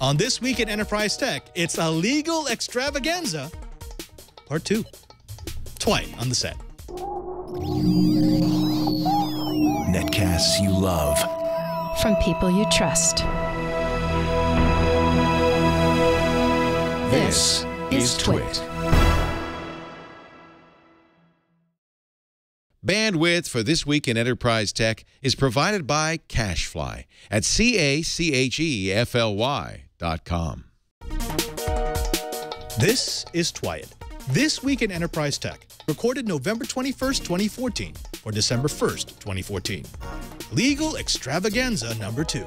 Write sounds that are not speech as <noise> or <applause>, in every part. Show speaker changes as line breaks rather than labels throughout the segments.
On This Week in Enterprise Tech, it's a legal extravaganza, part two. Twite on the set.
Netcasts you love.
From people you trust.
This is Twit.
Bandwidth for This Week in Enterprise Tech is provided by CacheFly at C-A-C-H-E-F-L-Y dot com.
This is TWiET. This Week in Enterprise Tech, recorded November 21st, 2014, or December 1st, 2014. Legal Extravaganza number two.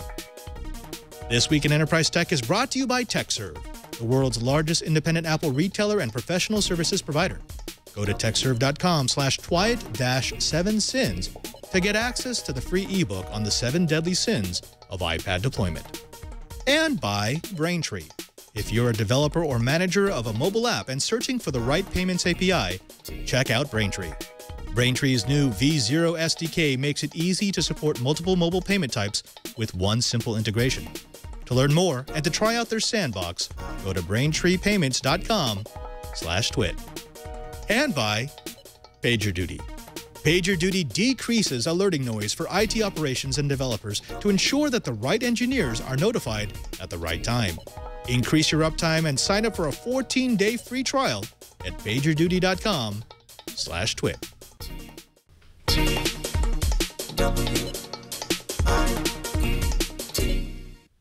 This Week in Enterprise Tech is brought to you by Tekserve, the world's largest independent Apple retailer and professional services provider. Go to tekserve.com slash twiet-seven sins to get access to the free ebook on the seven deadly sins of iPad deployment. And by Braintree. If you're a developer or manager of a mobile app and searching for the right payments API, check out Braintree. Braintree's new V0 SDK makes it easy to support multiple mobile payment types with one simple integration. To learn more and to try out their sandbox, go to braintreepayments.com slash twit. And by PagerDuty. PagerDuty decreases alerting noise for IT operations and developers to ensure that the right engineers are notified at the right time. Increase your uptime and sign up for a 14-day free trial at pagerduty.com slash twit.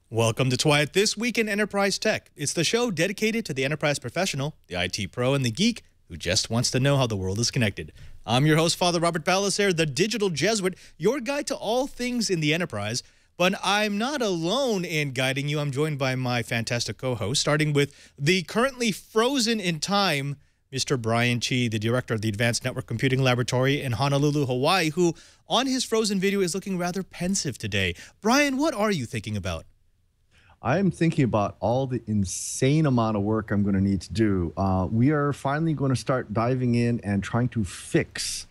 Welcome to TWiET This Week in Enterprise Tech. It's the show dedicated to the enterprise professional, the IT pro, and the geek who just wants to know how the world is connected. I'm your host, Father Robert Ballecer, the digital Jesuit, your guide to all things in the enterprise. But I'm not alone in guiding you. I'm joined by my fantastic co-host, starting with the currently frozen in time, Mr. Brian Chee, the director of the Advanced Network Computing Laboratory in Honolulu, Hawaii, who on his frozen video is looking rather pensive today. Brian, what are you thinking about?
I'm thinking about all the insane amount of work I'm going to need to do. Uh, we are finally going to start diving in and trying to fix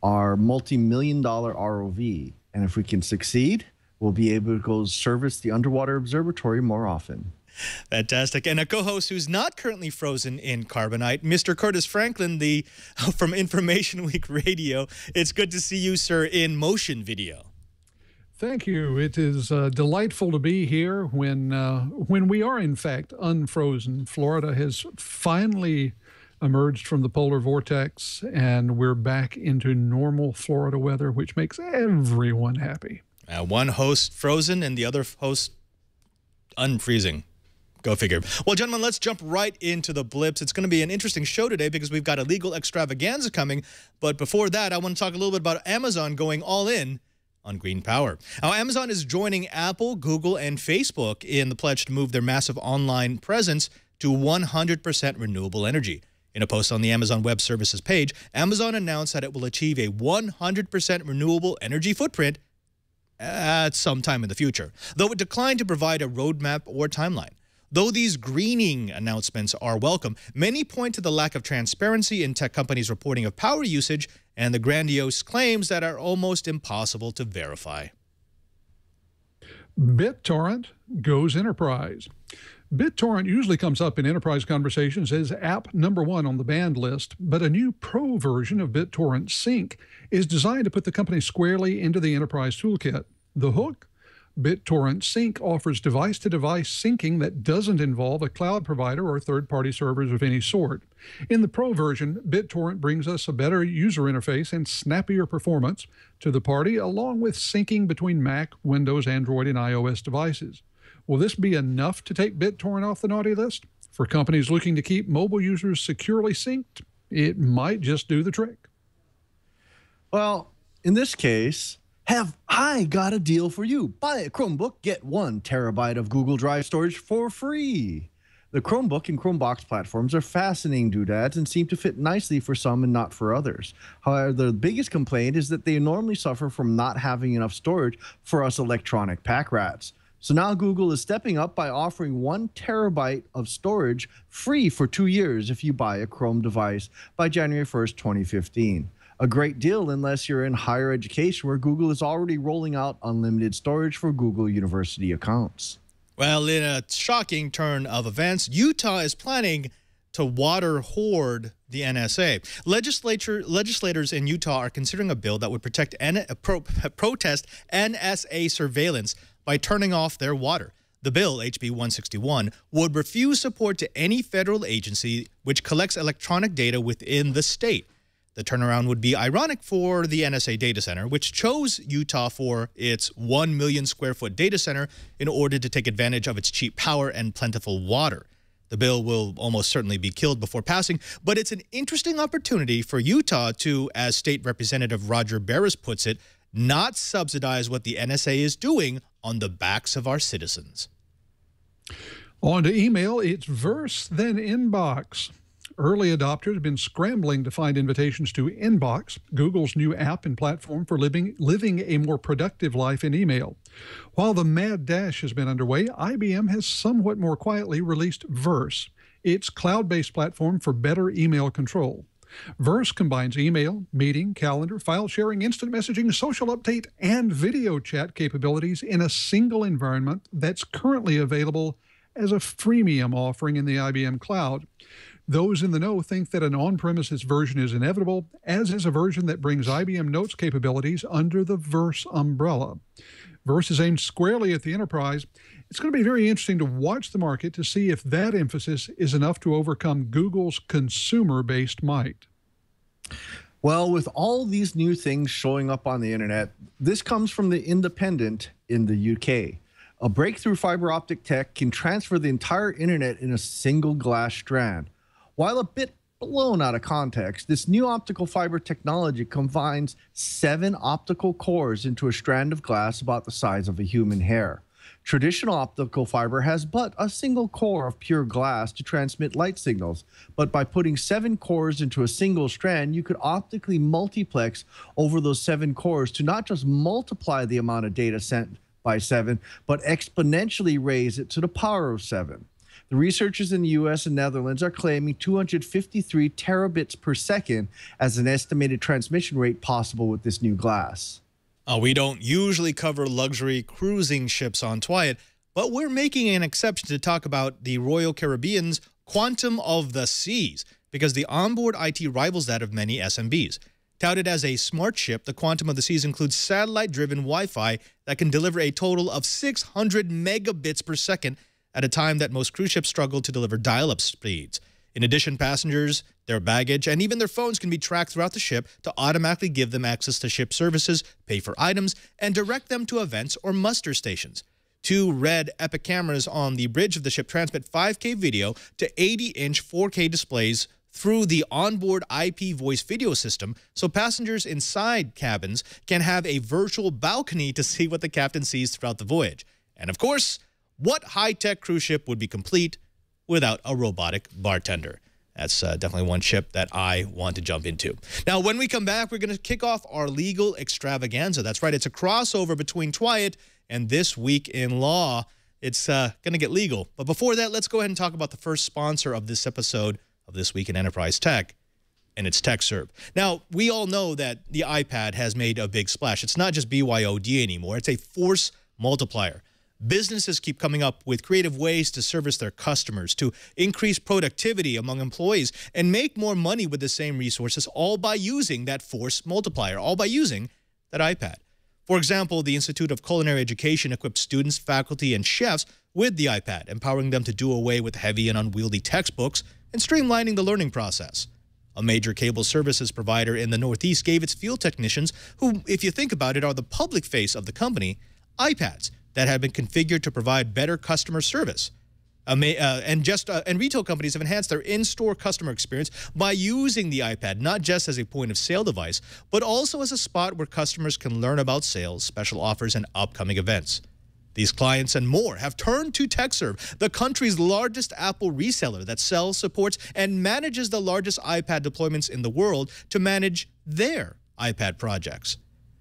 our multi-million dollar ROV. And if we can succeed, we'll be able to go service the underwater observatory more often.
Fantastic. And a co-host who's not currently frozen in carbonite, Mr. Curtis Franklin, the <laughs> from Information Week Radio. It's good to see you, sir, in motion video.
Thank you. It is uh, delightful to be here when uh, when we are in fact unfrozen. Florida has finally emerged from the polar vortex, and we're back into normal Florida weather, which makes everyone happy.
Uh, one host frozen and the other host unfreezing. Go figure. Well, gentlemen, let's jump right into the blips. It's going to be an interesting show today because we've got a legal extravaganza coming. But before that, I want to talk a little bit about Amazon going all in on green power. Now, Amazon is joining Apple, Google, and Facebook in the pledge to move their massive online presence to 100% renewable energy. In a post on the Amazon Web Services page, Amazon announced that it will achieve a 100% renewable energy footprint at some time in the future, though it declined to provide a roadmap or timeline. Though these greening announcements are welcome, many point to the lack of transparency in tech companies' reporting of power usage and the grandiose claims that are almost impossible to verify.
BitTorrent goes enterprise. BitTorrent usually comes up in enterprise conversations as app number one on the banned list, but a new pro version of BitTorrent Sync is designed to put the company squarely into the enterprise toolkit. The hook? BitTorrent Sync offers device to device syncing that doesn't involve a cloud provider or third party servers of any sort. In the Pro version, BitTorrent brings us a better user interface and snappier performance to the party, along with syncing between Mac, Windows, Android, and iOS devices. Will this be enough to take BitTorrent off the naughty list? For companies looking to keep mobile users securely synced, it might just do the trick.
Well, in this case, have I got a deal for you? Buy a Chromebook, get one terabyte of Google Drive storage for free. The Chromebook and Chromebox platforms are fascinating doodads and seem to fit nicely for some and not for others. However, the biggest complaint is that they normally suffer from not having enough storage for us electronic pack rats. So now Google is stepping up by offering one terabyte of storage free for two years if you buy a Chrome device by January 1st, 2015 a great deal unless you're in higher education where Google is already rolling out unlimited storage for Google University accounts.
Well, in a shocking turn of events, Utah is planning to water hoard the NSA. Legislature legislators in Utah are considering a bill that would protect N, uh, pro, <laughs> protest NSA surveillance by turning off their water. The bill, HB 161, would refuse support to any federal agency which collects electronic data within the state. The turnaround would be ironic for the NSA data center, which chose Utah for its 1 million square foot data center in order to take advantage of its cheap power and plentiful water. The bill will almost certainly be killed before passing, but it's an interesting opportunity for Utah to, as State Representative Roger Barras puts it, not subsidize what the NSA is doing on the backs of our citizens.
On to email, it's verse, then inbox. Early adopters have been scrambling to find invitations to Inbox, Google's new app and platform for living, living a more productive life in email. While the mad dash has been underway, IBM has somewhat more quietly released Verse, its cloud based platform for better email control. Verse combines email, meeting, calendar, file sharing, instant messaging, social update, and video chat capabilities in a single environment that's currently available as a freemium offering in the IBM cloud. Those in the know think that an on premises version is inevitable, as is a version that brings IBM Notes capabilities under the Verse umbrella. Verse is aimed squarely at the enterprise. It's going to be very interesting to watch the market to see if that emphasis is enough to overcome Google's consumer based might.
Well, with all these new things showing up on the internet, this comes from the Independent in the UK. A breakthrough fiber optic tech can transfer the entire internet in a single glass strand. While a bit blown out of context, this new optical fiber technology combines seven optical cores into a strand of glass about the size of a human hair. Traditional optical fiber has but a single core of pure glass to transmit light signals, but by putting seven cores into a single strand, you could optically multiplex over those seven cores to not just multiply the amount of data sent by seven, but exponentially raise it to the power of seven. The researchers in the US and Netherlands are claiming 253 terabits per second as an estimated transmission rate possible with this new glass.
Uh, we don't usually cover luxury cruising ships on TWiET, but we're making an exception to talk about the Royal Caribbean's Quantum of the Seas because the onboard IT rivals that of many SMBs. Touted as a smart ship, the Quantum of the Seas includes satellite-driven Wi-Fi that can deliver a total of 600 megabits per second at a time that most cruise ships struggle to deliver dial-up speeds. In addition, passengers, their baggage, and even their phones can be tracked throughout the ship to automatically give them access to ship services, pay for items, and direct them to events or muster stations. Two red EPIC cameras on the bridge of the ship transmit 5K video to 80-inch 4K displays through the onboard IP voice video system so passengers inside cabins can have a virtual balcony to see what the captain sees throughout the voyage. And of course, what high-tech cruise ship would be complete without a robotic bartender? That's uh, definitely one ship that I want to jump into. Now, when we come back, we're going to kick off our legal extravaganza. That's right. It's a crossover between TWiET and This Week in Law. It's uh, going to get legal. But before that, let's go ahead and talk about the first sponsor of this episode of This Week in Enterprise Tech, and it's Tekserve. Now, we all know that the iPad has made a big splash. It's not just BYOD anymore. It's a force multiplier. Businesses keep coming up with creative ways to service their customers, to increase productivity among employees, and make more money with the same resources, all by using that force multiplier, all by using that iPad. For example, the Institute of Culinary Education equips students, faculty, and chefs with the iPad, empowering them to do away with heavy and unwieldy textbooks and streamlining the learning process. A major cable services provider in the Northeast gave its field technicians, who, if you think about it, are the public face of the company, iPads that have been configured to provide better customer service. Uh, and just uh, and retail companies have enhanced their in-store customer experience by using the iPad not just as a point of sale device, but also as a spot where customers can learn about sales, special offers, and upcoming events. These clients and more have turned to Tekserve, the country's largest Apple reseller that sells, supports, and manages the largest iPad deployments in the world to manage their iPad projects.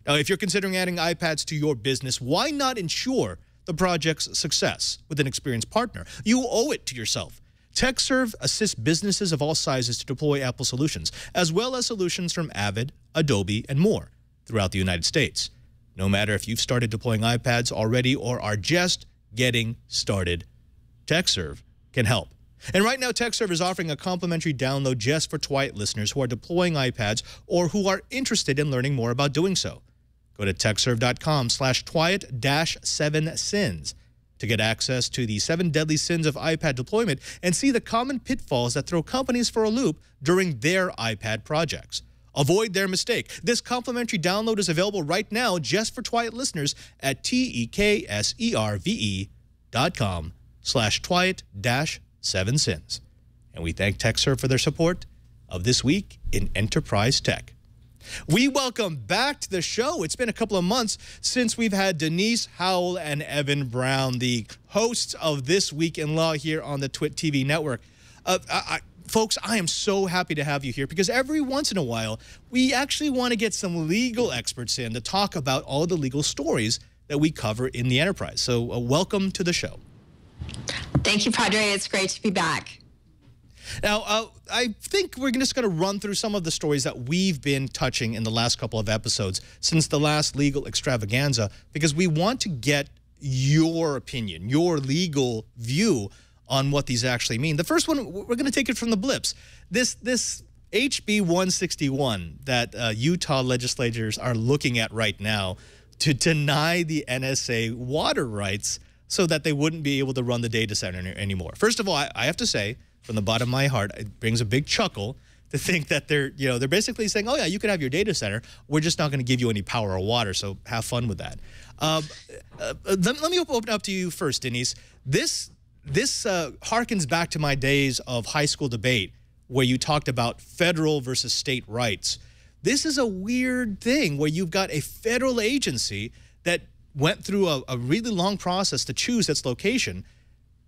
Now, if you're considering adding iPads to your business, why not ensure the project's success with an experienced partner? You owe it to yourself. Tekserve assists businesses of all sizes to deploy Apple solutions, as well as solutions from Avid, Adobe, and more throughout the United States. No matter if you've started deploying iPads already or are just getting started. Tekserve can help. And right now, Tekserve is offering a complimentary download just for TWiET listeners who are deploying iPads or who are interested in learning more about doing so. Go to tekserve.com slash TWiET dash seven sins to get access to the seven deadly sins of iPad deployment and see the common pitfalls that throw companies for a loop during their iPad projects. Avoid their mistake. This complimentary download is available right now just for TWiET listeners at T-E-K-S-E-R-V-E dot com slash TWiET dash seven sins. And we thank Tekserve for their support of This Week in Enterprise Tech. We welcome back to the show. It's been a couple of months since we've had Denise Howell and Evan Brown, the hosts of This Week in Law here on the Twit TV network. Uh, I, folks, I am so happy to have you here because every once in a while, we actually want to get some legal experts in to talk about all the legal stories that we cover in the enterprise. So, uh, welcome to the show.
Thank you, Padre. It's great to be back.
Now, uh, I think we're just going to run through some of the stories that we've been touching in the last couple of episodes since the last legal extravaganza, because we want to get your opinion, your legal view on what these actually mean. The first one, we're going to take it from the blips. This, this HB 161 that uh, Utah legislators are looking at right now to deny the NSA water rights so that they wouldn't be able to run the data center anymore. First of all, I, I have to say, from the bottom of my heart, it brings a big chuckle to think that they're, you know, they're basically saying, oh yeah, you can have your data center. We're just not going to give you any power or water. So have fun with that. Um, uh, let, let, me open up to you first, Denise. This this uh, harkens back to my days of high school debate where you talked about federal versus state rights. This is a weird thing where you've got a federal agency that went through a, a really long process to choose its location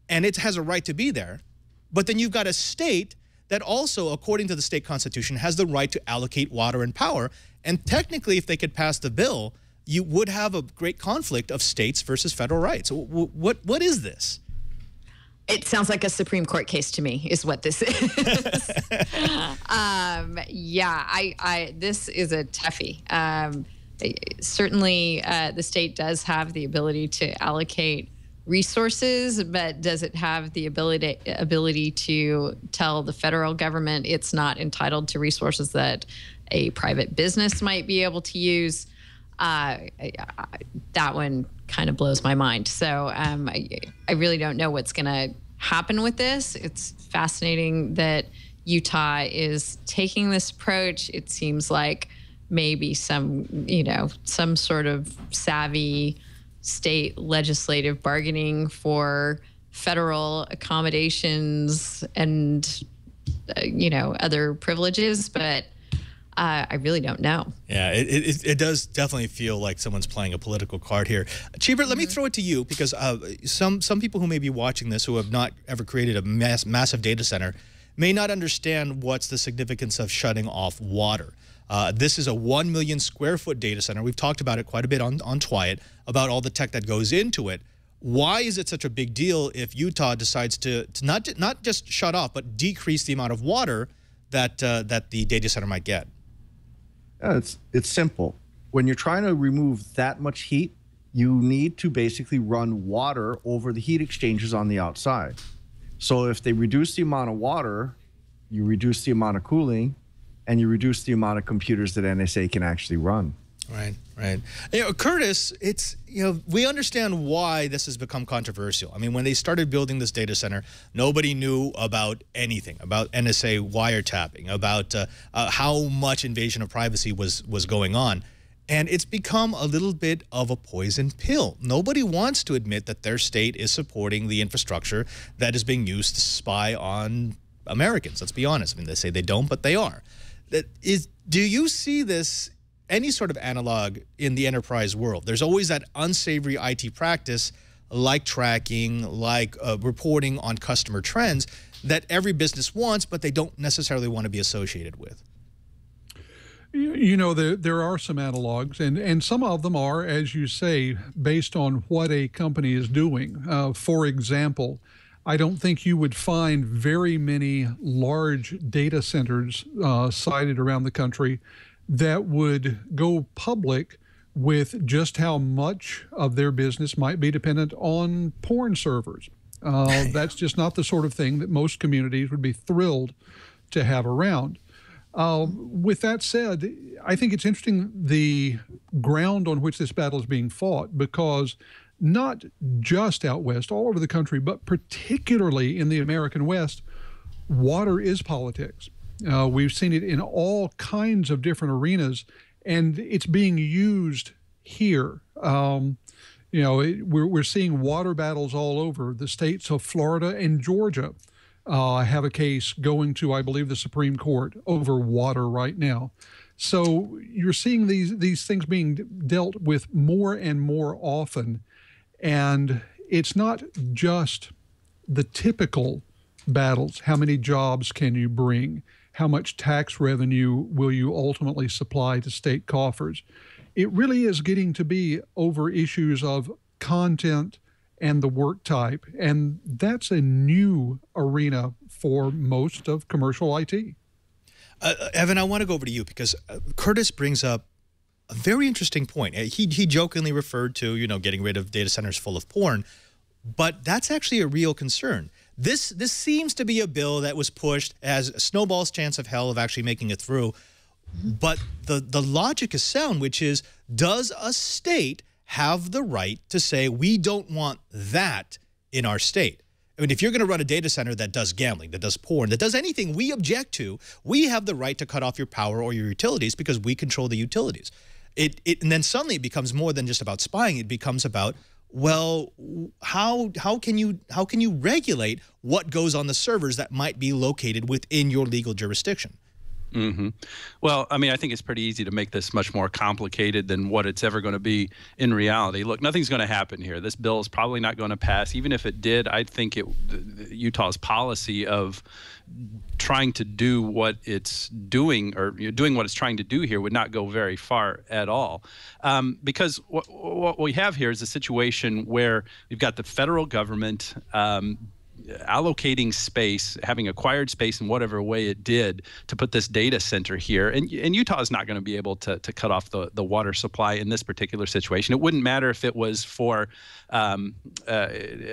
and it has a right to be there. But then you've got a state that also, according to the state constitution, has the right to allocate water and power. And technically, if they could pass the bill, you would have a great conflict of states versus federal rights. What, what is this?
It sounds like a Supreme Court case to me, is what this <laughs> is. <laughs> um, yeah, I, I, this is a toughie. Um, certainly, uh, the state does have the ability to allocate resources, but does it have the ability ability to tell the federal government it's not entitled to resources that a private business might be able to use? Uh, that one kind of blows my mind. So um, I, I really don't know what's going to happen with this. It's fascinating that Utah is taking this approach. It seems like maybe some, you know, some sort of savvy state legislative bargaining for federal accommodations and, uh, you know, other privileges. But uh, I really don't know.
Yeah, it, it, it, does definitely feel like someone's playing a political card here. Cheebert, let me mm-hmm. throw it to you because uh, some some people who may be watching this who have not ever created a mass, massive data center may not understand what's the significance of shutting off water. Uh, this is a 1 million square foot data center. We've talked about it quite a bit on, on TWiET, about all the tech that goes into it. Why is it such a big deal if Utah decides to, to not, not just shut off, but decrease the amount of water that, uh, that the data center might get?
Yeah, it's it's simple. When you're trying to remove that much heat, you need to basically run water over the heat exchangers on the outside. So if they reduce the amount of water, you reduce the amount of cooling, and you reduce the amount of computers that NSA can actually run.
Right, right. You know, Curtis, it's you know we understand why this has become controversial. I mean, when they started building this data center, nobody knew about anything about NSA wiretapping, about uh, uh, how much invasion of privacy was was going on, and it's become a little bit of a poison pill. Nobody wants to admit that their state is supporting the infrastructure that is being used to spy on Americans. Let's be honest. I mean, they say they don't, but they are. That is. Do you see this any sort of analog in the enterprise world. There's always that unsavory IT practice like tracking, like uh, reporting on customer trends that every business wants, but they don't necessarily want to be associated with.
You know, there, there are some analogs, and, and some of them are, as you say, based on what a company is doing. Uh, for example, I don't think you would find very many large data centers uh, sited around the country that would go public with just how much of their business might be dependent on porn servers. Uh, <laughs> that's just not the sort of thing that most communities would be thrilled to have around. Uh, with that said, I think it's interesting the ground on which this battle is being fought because not just out west, all over the country, but particularly in the American West, water is politics. Uh, we've seen it in all kinds of different arenas, and it's being used here. Um, you know, it, we're, we're seeing water battles all over. The states of Florida and Georgia uh, have a case going to, I believe, the Supreme Court over water right now. So you're seeing these these things being dealt with more and more often, and it's not just the typical battles. How many jobs can you bring? How much tax revenue will you ultimately supply to state coffers? It really is getting to be over issues of content and the work type. And that's a new arena for most of commercial IT.
Uh, uh, Evan, I want to go over to you because uh, Curtis brings up a very interesting point. Uh, he, he jokingly referred to, you know, getting rid of data centers full of porn, but that's actually a real concern. This this seems to be a bill that was pushed as a snowball's chance of hell of actually making it through. But the the logic is sound, which is does a state have the right to say we don't want that in our state? I mean, if you're going to run a data center that does gambling, that does porn, that does anything we object to, we have the right to cut off your power or your utilities because we control the utilities. It, it and then suddenly it becomes more than just about spying. It becomes about well, how how can you how can you regulate what goes on the servers that might be located within your legal jurisdiction?
Mm-hmm. Well, I mean, I think it's pretty easy to make this much more complicated than what it's ever going to be in reality. Look, nothing's going to happen here. This bill is probably not going to pass. Even if it did, I think it Utah's policy of trying to do what it's doing or doing what it's trying to do here would not go very far at all. Um, because what, what, we have here is a situation where we've got the federal government um, allocating space, having acquired space in whatever way it did to put this data center here. And, and Utah is not going to be able to, to cut off the, the water supply in this particular situation. It wouldn't matter if it was for, um, uh,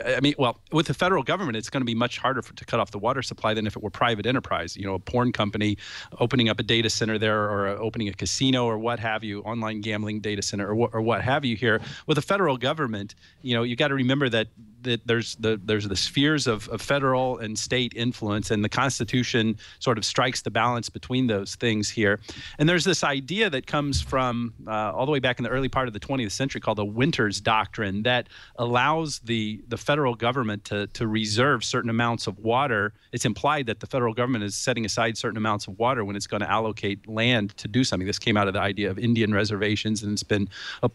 I mean, well, with the federal government, it's going to be much harder for, to cut off the water supply than if it were private enterprise. You know, a porn company opening up a data center there or opening a casino or what have you, online gambling data center or, what, or what have you here. With the federal government, you know, you got to remember that that there's the there's the spheres of, of federal and state influence, and the Constitution sort of strikes the balance between those things here. And there's this idea that comes from uh, all the way back in the early part of the 20th century called the Winters Doctrine that allows the the federal government to to reserve certain amounts of water. It's implied that the federal government is setting aside certain amounts of water when it's going to allocate land to do something. This came out of the idea of Indian reservations, and it's been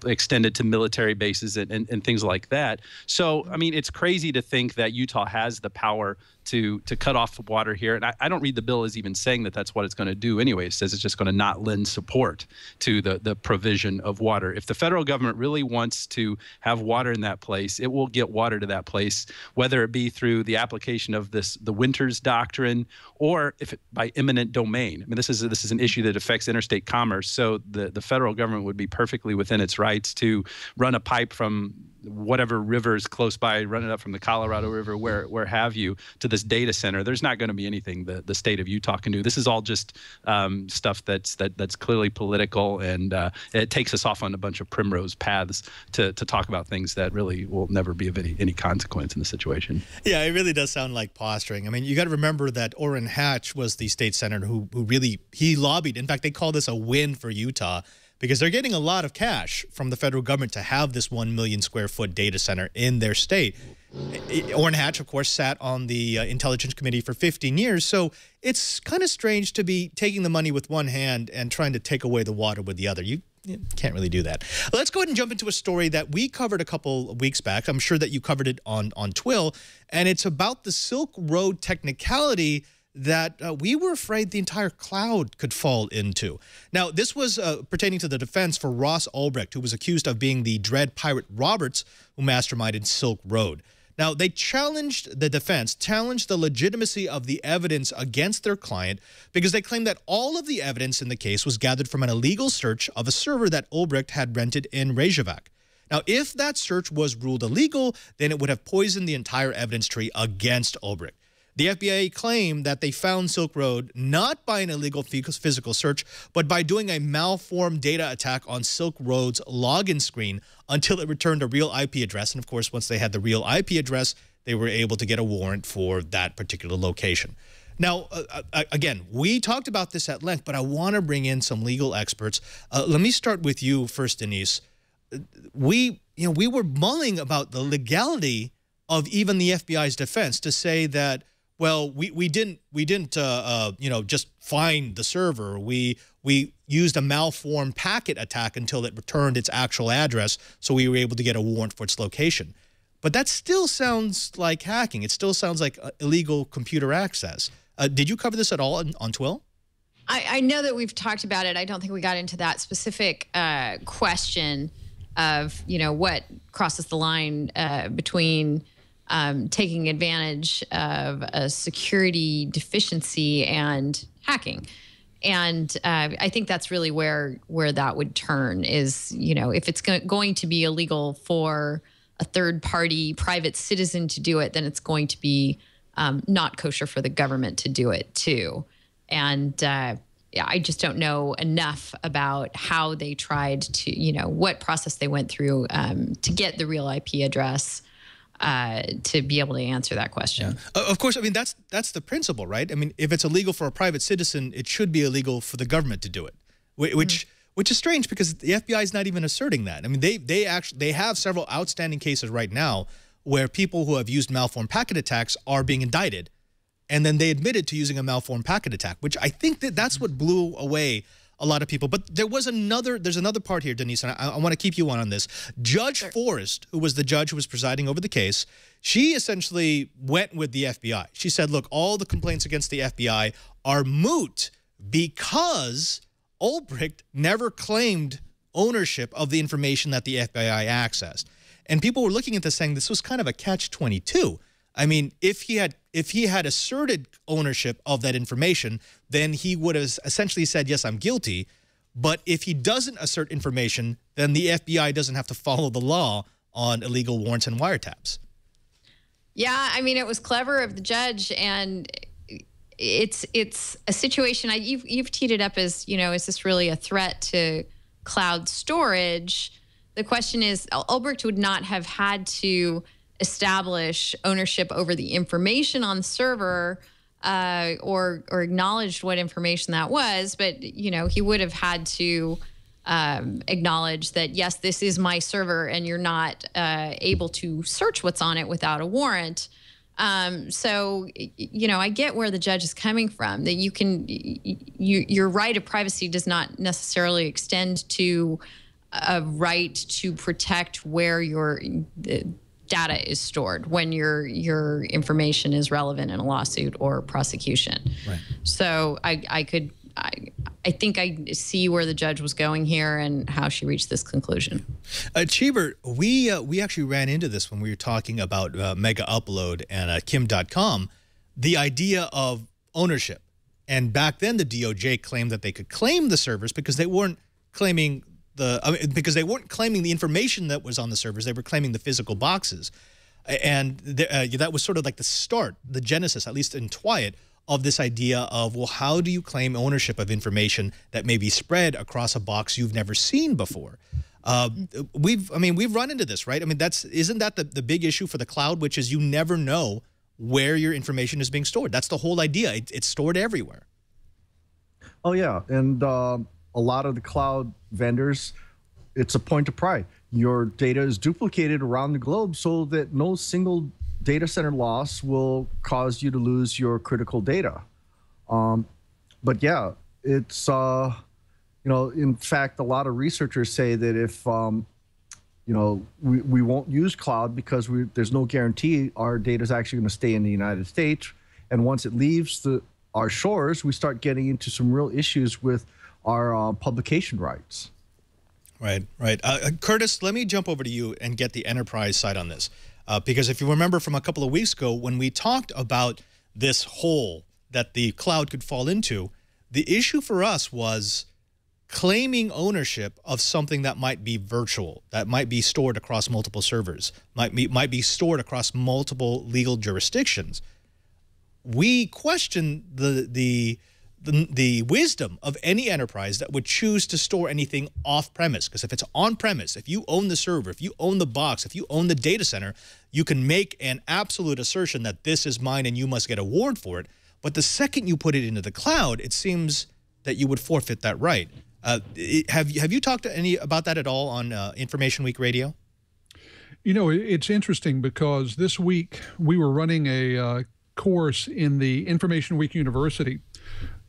extended to military bases and, and, and things like that. So, I mean, it's crazy to think that Utah has the power to to cut off water here. And I, I don't read the bill as even saying that that's what it's going to do anyway. It says it's just going to not lend support to the the provision of water. If the federal government really wants to have water in that place, it will get water to that place, whether it be through the application of this the Winters doctrine or if it, by eminent domain. I mean, this is this is an issue that affects interstate commerce. So the the federal government would be perfectly within its rights to run a pipe from whatever rivers close by, run it up from the Colorado River, where where have you, to this data center. There's not going to be anything that the state of Utah can do. This is all just um, stuff that's that that's clearly political, and uh, it takes us off on a bunch of primrose paths to to talk about things that really will never be of any any consequence in the situation.
Yeah, it really does sound like posturing. I mean, you got to remember that Orrin Hatch was the state senator who who really he lobbied. In fact, they call this a win for Utah because they're getting a lot of cash from the federal government to have this 1 million square foot data center in their state. Orrin Hatch, of course, sat on the uh, Intelligence Committee for 15 years, so it's kind of strange to be taking the money with one hand and trying to take away the water with the other. You, can't really do that. Let's go ahead and jump into a story that we covered a couple weeks back. I'm sure that you covered it on, on TWiL, and it's about the Silk Road technicality that uh, we were afraid the entire cloud could fall into. Now, this was uh, pertaining to the defense for Ross Ulbricht, who was accused of being the Dread Pirate Roberts who masterminded Silk Road. Now, they challenged the defense, challenged the legitimacy of the evidence against their client because they claimed that all of the evidence in the case was gathered from an illegal search of a server that Ulbricht had rented in Reykjavik. Now, if that search was ruled illegal, then it would have poisoned the entire evidence tree against Ulbricht. The FBI claimed that they found Silk Road not by an illegal physical search, but by doing a malformed data attack on Silk Road's login screen until it returned a real IP address. And of course, once they had the real IP address, they were able to get a warrant for that particular location. Now, uh, uh again, we talked about this at length, but I want to bring in some legal experts. Uh, let me start with you first, Denise. We, you know, we were mulling about the legality of even the FBI's defense to say that well, we, we didn't we didn't uh, uh, you know just find the server. We we used a malformed packet attack until it returned its actual address, so we were able to get a warrant for its location. But that still sounds like hacking. It still sounds like uh, illegal computer access. Uh, did you cover this at all on, on TWiL?
I, I, know that we've talked about it. I don't think we got into that specific uh, question of you know what crosses the line uh, between um, taking advantage of a security deficiency and hacking. And uh, I think that's really where where that would turn is you know if it's go- going to be illegal for a third party private citizen to do it, then it's going to be um, not kosher for the government to do it too. And uh, yeah, I just don't know enough about how they tried to, you know, what process they went through um, to get the real IP address uh, to be able to answer that question.
Yeah. Of course, I mean that's that's the principle, right? I mean, if it's illegal for a private citizen, it should be illegal for the government to do it, which mm-hmm. which is strange because the FBI is not even asserting that. I mean, they they actually they have several outstanding cases right now where people who have used malformed packet attacks are being indicted, and then they admitted to using a malformed packet attack, which I think that that's what blew away a lot of people. But there was another, there's another part here, Denise, and I, I want to keep you on on this. Judge sure. Forrest, who was the judge who was presiding over the case, she essentially went with the FBI. She said, look, all the complaints against the FBI are moot because Ulbricht never claimed ownership of the information that the FBI accessed. And people were looking at this saying this was kind of a catch 22 I mean, if he had if he had asserted ownership of that information, then he would have essentially said, "Yes, I'm guilty." But if he doesn't assert information, then the FBI doesn't have to follow the law on illegal warrants and wiretaps.
Yeah, I mean, it was clever of the judge, and it's it's a situation. I, you've you've teed it up as you know, is this really a threat to cloud storage? The question is, Ulbricht would not have had to establish ownership over the information on the server uh, or or acknowledged what information that was, but you know he would have had to um, acknowledge that yes, this is my server, and you're not uh, able to search what's on it without a warrant. Um, so you know, I get where the judge is coming from. That you can, you, your right of privacy does not necessarily extend to a right to protect where your data is stored when your your information is relevant in a lawsuit or prosecution. Right. So I I could I, I think I see where the judge was going here and how she reached this conclusion.
Uh, Cheebert, we uh, we actually ran into this when we were talking about uh, Megaupload and uh, Kim Dotcom, the idea of ownership. And back then, the DOJ claimed that they could claim the servers because they weren't claiming the I mean, because they weren't claiming the information that was on the servers; they were claiming the physical boxes, and the, uh, that was sort of like the start, the genesis, at least in TWiET, of this idea of well, how do you claim ownership of information that may be spread across a box you've never seen before? Uh, we've, I mean, we've run into this, right? I mean, that's isn't that the, the big issue for the cloud, which is you never know where your information is being stored. That's the whole idea. It, it's stored everywhere.
Oh yeah, and uh, a lot of the cloud vendors, it's a point of pride. Your data is duplicated around the globe so that no single data center loss will cause you to lose your critical data. Um, but yeah, it's, uh, you know, in fact, a lot of researchers say that if, um, you know, we, we won't use cloud because we, there's no guarantee our data is actually going to stay in the United States. And once it leaves the, our shores, we start getting into some real issues with our uh, publication rights.
Right, right. Uh, uh, Curtis, let me jump over to you and get the enterprise side on this. Uh, because if you remember from a couple of weeks ago, when we talked about this hole that the cloud could fall into, the issue for us was claiming ownership of something that might be virtual, that might be stored across multiple servers, might be, might be stored across multiple legal jurisdictions. We question the the the, the wisdom of any enterprise that would choose to store anything off premise. Because if it's on premise, if you own the server, if you own the box, if you own the data center, you can make an absolute assertion that this is mine and you must get a warrant for it. But the second you put it into the cloud, it seems that you would forfeit that right. Uh, have have you talked to any about that at all on uh, Information Week Radio?
You know, it's interesting because this week we were running a uh, course in the Information Week University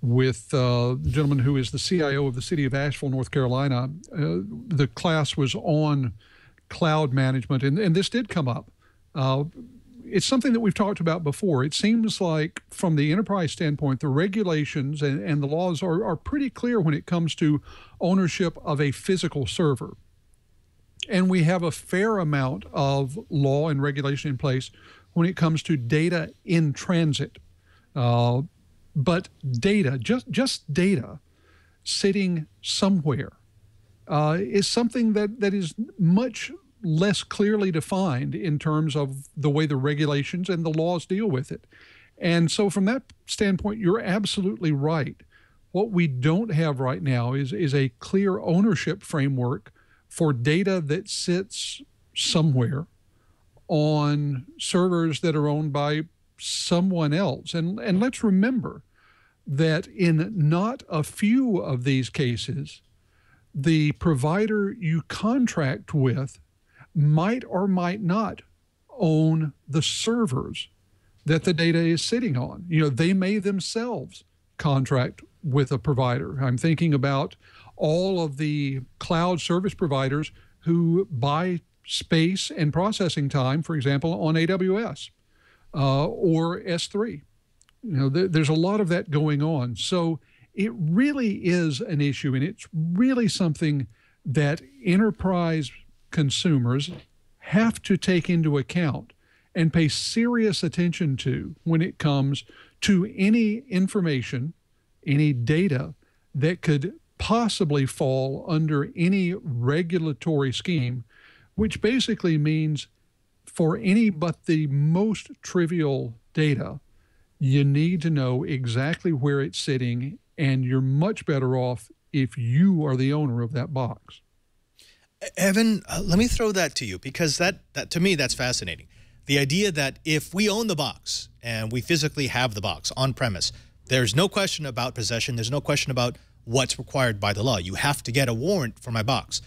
with uh, the gentleman who is the CIO of the city of Asheville, North Carolina. Uh, the class was on cloud management, and, and this did come up. Uh, it's something that we've talked about before. It seems like, from the enterprise standpoint, the regulations and, and the laws are, are pretty clear when it comes to ownership of a physical server. And we have a fair amount of law and regulation in place when it comes to data in transit. Uh, but data, just just data, sitting somewhere, uh, is something that that is much less clearly defined in terms of the way the regulations and the laws deal with it. And so, from that standpoint, you're absolutely right. What we don't have right now is, is a clear ownership framework for data that sits somewhere on servers that are owned by someone else. And, and let's remember that in not a few of these cases, the provider you contract with might or might not own the servers that the data is sitting on. You know, they may themselves contract with a provider. I'm thinking about all of the cloud service providers who buy space and processing time, for example, on AWS uh, or S3. You know, th- there's a lot of that going on. So it really is an issue, and it's really something that enterprise consumers have to take into account and pay serious attention to when it comes to any information, any data that could possibly fall under any regulatory scheme, which basically means for any but the most trivial data, you need to know exactly where it's sitting, and you're much better off if you are the owner of that box.
Evan, uh, let me throw that to you because that, that to me that's fascinating. The idea that if we own the box and we physically have the box on premise, there's no question about possession. There's no question about what's required by the law. You have to get a warrant for my box.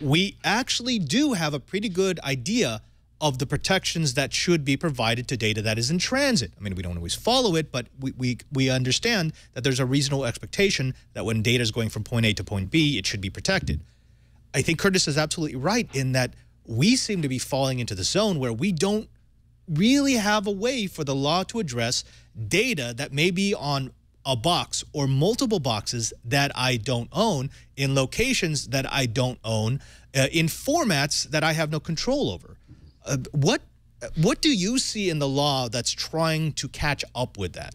We actually do have a pretty good idea of the protections that should be provided to data that is in transit. I mean, we don't always follow it, but we, we, we understand that there's a reasonable expectation that when data is going from point A to point B, it should be protected. I think Curtis is absolutely right in that we seem to be falling into the zone where we don't really have a way for the law to address data that may be on a box or multiple boxes that I don't own in locations that I don't own uh, in formats that I have no control over. Uh, what what do you see in the law that's trying to catch up with that?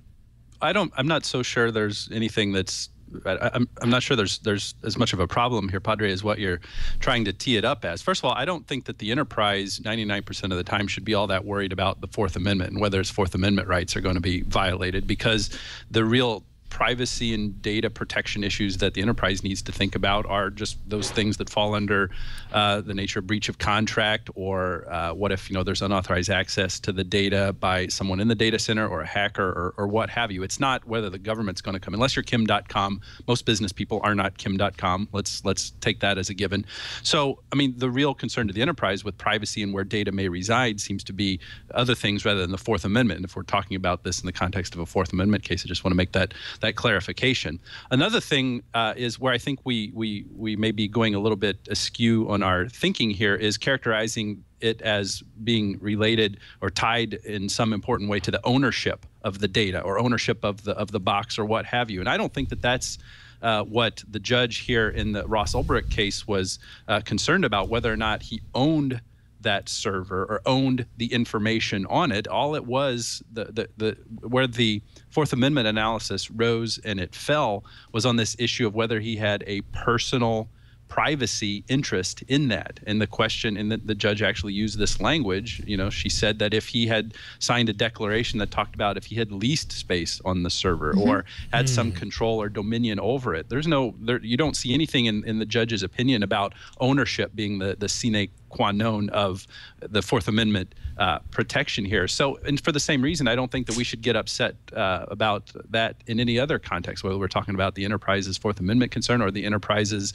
I don't. I'm not so sure. There's anything that's I, I'm, I'm not sure there's there's as much of a problem here, Padre, as what you're trying to tee it up as. First of all, I don't think that the enterprise 99% of the time should be all that worried about the Fourth Amendment and whether its Fourth Amendment rights are going to be violated because the real privacy and data protection issues that the enterprise needs to think about are just those things that fall under uh, the nature of breach of contract or uh, what if you know there's unauthorized access to the data by someone in the data center or a hacker or, or what have you. It's not whether the government's going to come. Unless you're Kim Dotcom most business people are not Kim Dotcom let's let's take that as a given. So i mean the real concern to the enterprise with privacy and where data may reside seems to be other things rather than the fourth amendment. And if we're talking about this in the context of a fourth amendment case i just want to make that that clarification. Another thing uh, is where I think we we we may be going a little bit askew on our thinking here is characterizing it as being related or tied in some important way to the ownership of the data or ownership of the of the box or what have you. And I don't think that that's uh, what the judge here in the Ross Ulbricht case was uh, concerned about, whether or not he owned that server or owned the information on it. All it was the the, the where the Fourth Amendment analysis rose and it fell was on this issue of whether he had a personal privacy interest in that. And the question, and the, the, judge actually used this language. You know, she said that if he had signed a declaration that talked about if he had leased space on the server mm-hmm. or had mm. some control or dominion over it, there's no, there, you don't see anything in, in the judge's opinion about ownership being the the sine qua non of the Fourth Amendment uh, protection here. So, and for the same reason, I don't think that we should get upset uh, about that in any other context, whether we're talking about the enterprise's Fourth Amendment concern or the enterprise's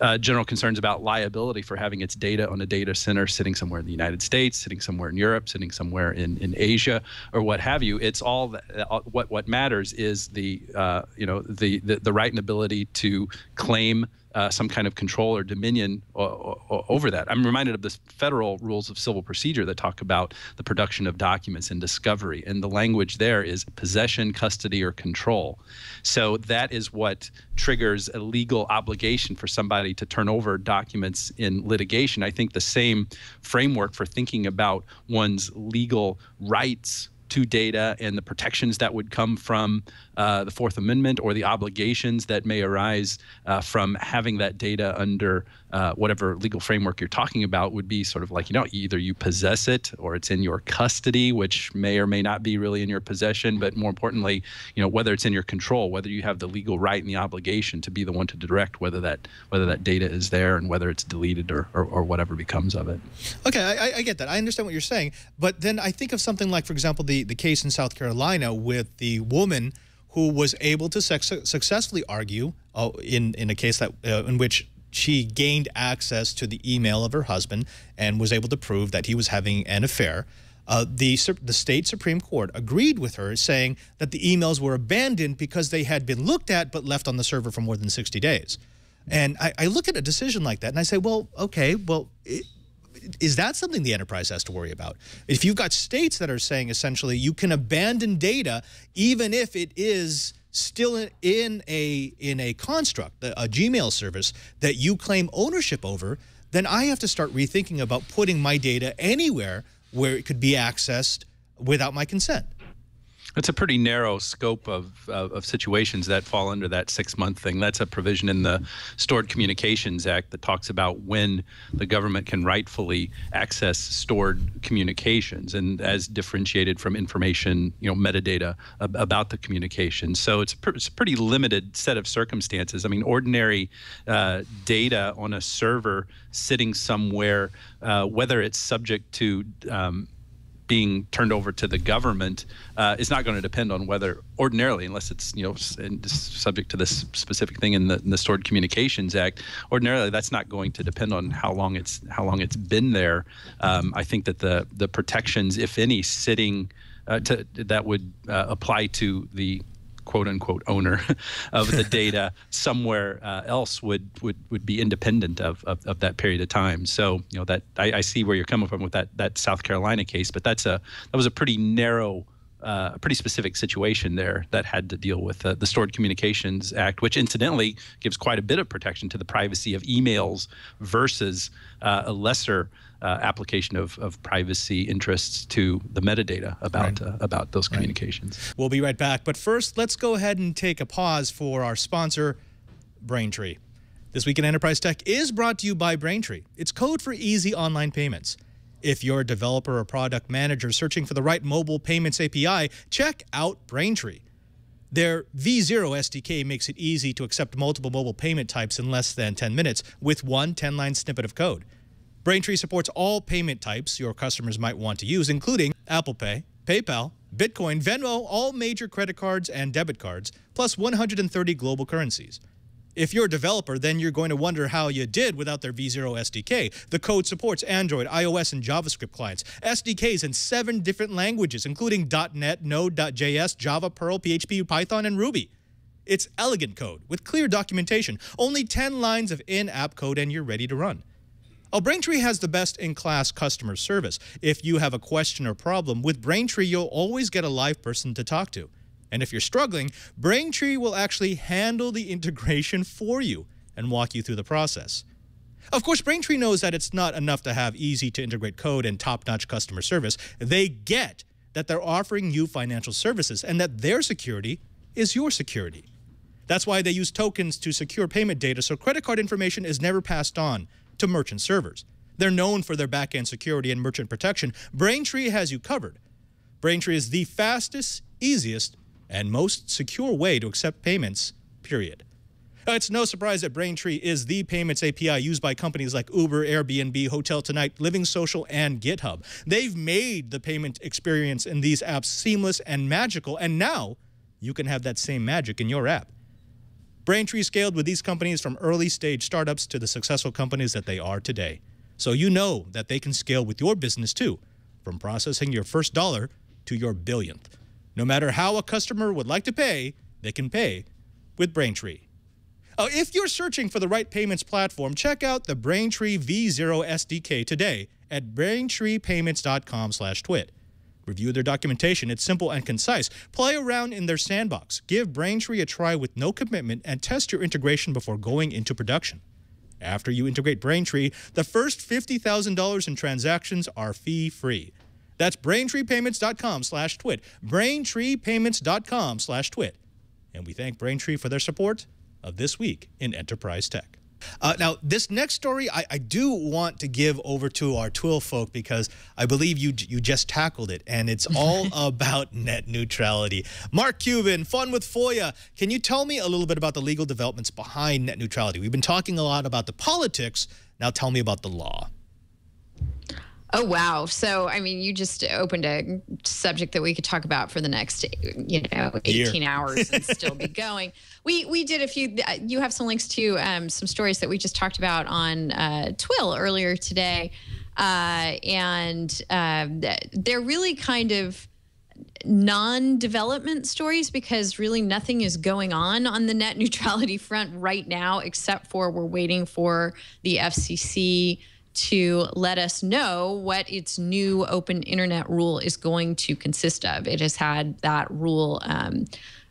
uh, general concerns about liability for having its data on a data center sitting somewhere in the United States, sitting somewhere in Europe, sitting somewhere in, in Asia, or what have you. It's all that, uh, what what matters is the uh, you know the, the the right and ability to claim uh, some kind of control or dominion o- o- over that. I'm reminded of the federal rules of civil procedure that talk about the production of documents and discovery, and the language there is possession, custody, or control. So that is what triggers a legal obligation for somebody to turn over documents in litigation. I think the same framework for thinking about one's legal rights to data and the protections that would come from uh, the Fourth Amendment or the obligations that may arise uh, from having that data under uh, whatever legal framework you're talking about would be sort of like, you know, either you possess it or it's in your custody, which may or may not be really in your possession. But more importantly, you know, whether it's in your control, whether you have the legal right and the obligation to be the one to direct whether that whether that data is there and whether it's deleted or, or, or whatever becomes of it.
Okay, I, I get that. I understand what you're saying. But then I think of something like, for example, the, the case in South Carolina with the woman who was able to successfully argue uh, in in a case that uh, in which she gained access to the email of her husband and was able to prove that he was having an affair. Uh, the the state supreme court agreed with her, saying that the emails were abandoned because they had been looked at but left on the server for more than 60 days. And I, I look at a decision like that and I say, well, okay, well. It, is that something the enterprise has to worry about? If you've got states that are saying essentially you can abandon data even if it is still in a in a construct, a Gmail service that you claim ownership over, then I have to start rethinking about putting my data anywhere where it could be accessed without my consent.
It's a pretty narrow scope of, of, of, situations that fall under that six month thing. That's a provision in the Stored Communications Act that talks about when the government can rightfully access stored communications and as differentiated from information, you know, metadata ab- about the communication. So it's, pr- it's, a pretty limited set of circumstances. I mean, ordinary uh, data on a server sitting somewhere, uh, whether it's subject to um, being turned over to the government uh, is not going to depend on whether ordinarily, unless it's you know subject to this specific thing in the, in the, Stored Communications Act. Ordinarily, that's not going to depend on how long it's how long it's been there. Um, I think that the the protections, if any, sitting uh, to, that would uh, apply to the quote unquote owner <laughs> of the data <laughs> somewhere uh, else would, would would be independent of, of, of, that period of time. So you know that I, I, see where you're coming from with that that South Carolina case, but that's a that was a pretty narrow. Uh, a pretty specific situation there that had to deal with uh, the Stored Communications Act, which incidentally gives quite a bit of protection to the privacy of emails versus uh, a lesser uh, application of, of privacy interests to the metadata about right. uh, about those communications.
Right. We'll be right back, but first, let's go ahead and take a pause for our sponsor, Braintree. This week in Enterprise Tech is brought to you by Braintree. It's code for easy online payments. If you're a developer or product manager searching for the right mobile payments API, check out Braintree. Their V0 SDK makes it easy to accept multiple mobile payment types in less than 10 minutes with one 10 line snippet of code. Braintree supports all payment types your customers might want to use, including Apple Pay, PayPal, Bitcoin, Venmo, all major credit cards and debit cards, plus 130 global currencies. If you're a developer, then you're going to wonder how you did without their V0 SDK. The code supports Android, iOS, and JavaScript clients, SDKs in seven different languages, including .NET, Node.js, Java, Perl, PHP, Python, and Ruby. It's elegant code with clear documentation, only 10 lines of in-app code, and you're ready to run. Oh, Braintree has the best in class customer service. If you have a question or problem, with Braintree, you'll always get a live person to talk to. And if you're struggling, Braintree will actually handle the <laughs> integration for you and walk you through the process. Of course, Braintree knows that it's not enough to have easy to integrate code and top notch customer service. They get that they're offering you financial services and that their security is your security. That's why they use tokens to secure payment data so credit card information is never passed on to merchant servers. They're known for their back-end security and merchant protection. Braintree has you covered. Braintree is the fastest, easiest, and most secure way to accept payments, period. Uh, it's no surprise that Braintree is the payments API used by companies like Uber, Airbnb, Hotel Tonight, Living Social, and GitHub. They've made the payment experience in these apps seamless and magical, and now you can have that same magic in your app. Braintree scaled with these companies from early stage startups to the successful companies that they are today. So you know that they can scale with your business too, from processing your first dollar to your billionth. No matter how a customer would like to pay, they can pay with Braintree. Uh, if you're searching for the right payments platform, check out the Braintree V0 SDK today at braintreepayments.com/twit. Review their documentation. It's simple and concise. Play around in their sandbox. Give Braintree a try with no commitment and test your integration before going into production. After you integrate Braintree, the first $50,000 in transactions are fee-free. That's braintreepayments.com slash twit. braintreepayments.com slash twit. And we thank Braintree for their support of This Week in Enterprise Tech. Uh, now, this next story, I, I, do want to give over to our TWiL folk because I believe you you just tackled it, and it's all <laughs> about net neutrality. Mark Cuban, Fun with FOIA. Can you tell me a little bit about the legal developments behind net neutrality? We've been talking a lot about the politics. Now, tell me about the law.
Oh wow! So I mean, you just opened a subject that we could talk about for the next, you know, eighteen Year. hours and still be <laughs> going. We we did a few. You have some links to um, some stories that we just talked about on uh, TWiL earlier today, uh, and uh, they're really kind of non-development stories because really nothing is going on on the net <laughs> neutrality front right now, except for we're waiting for the FCC to let us know what its new open internet rule is going to consist of. It has had that rule, um,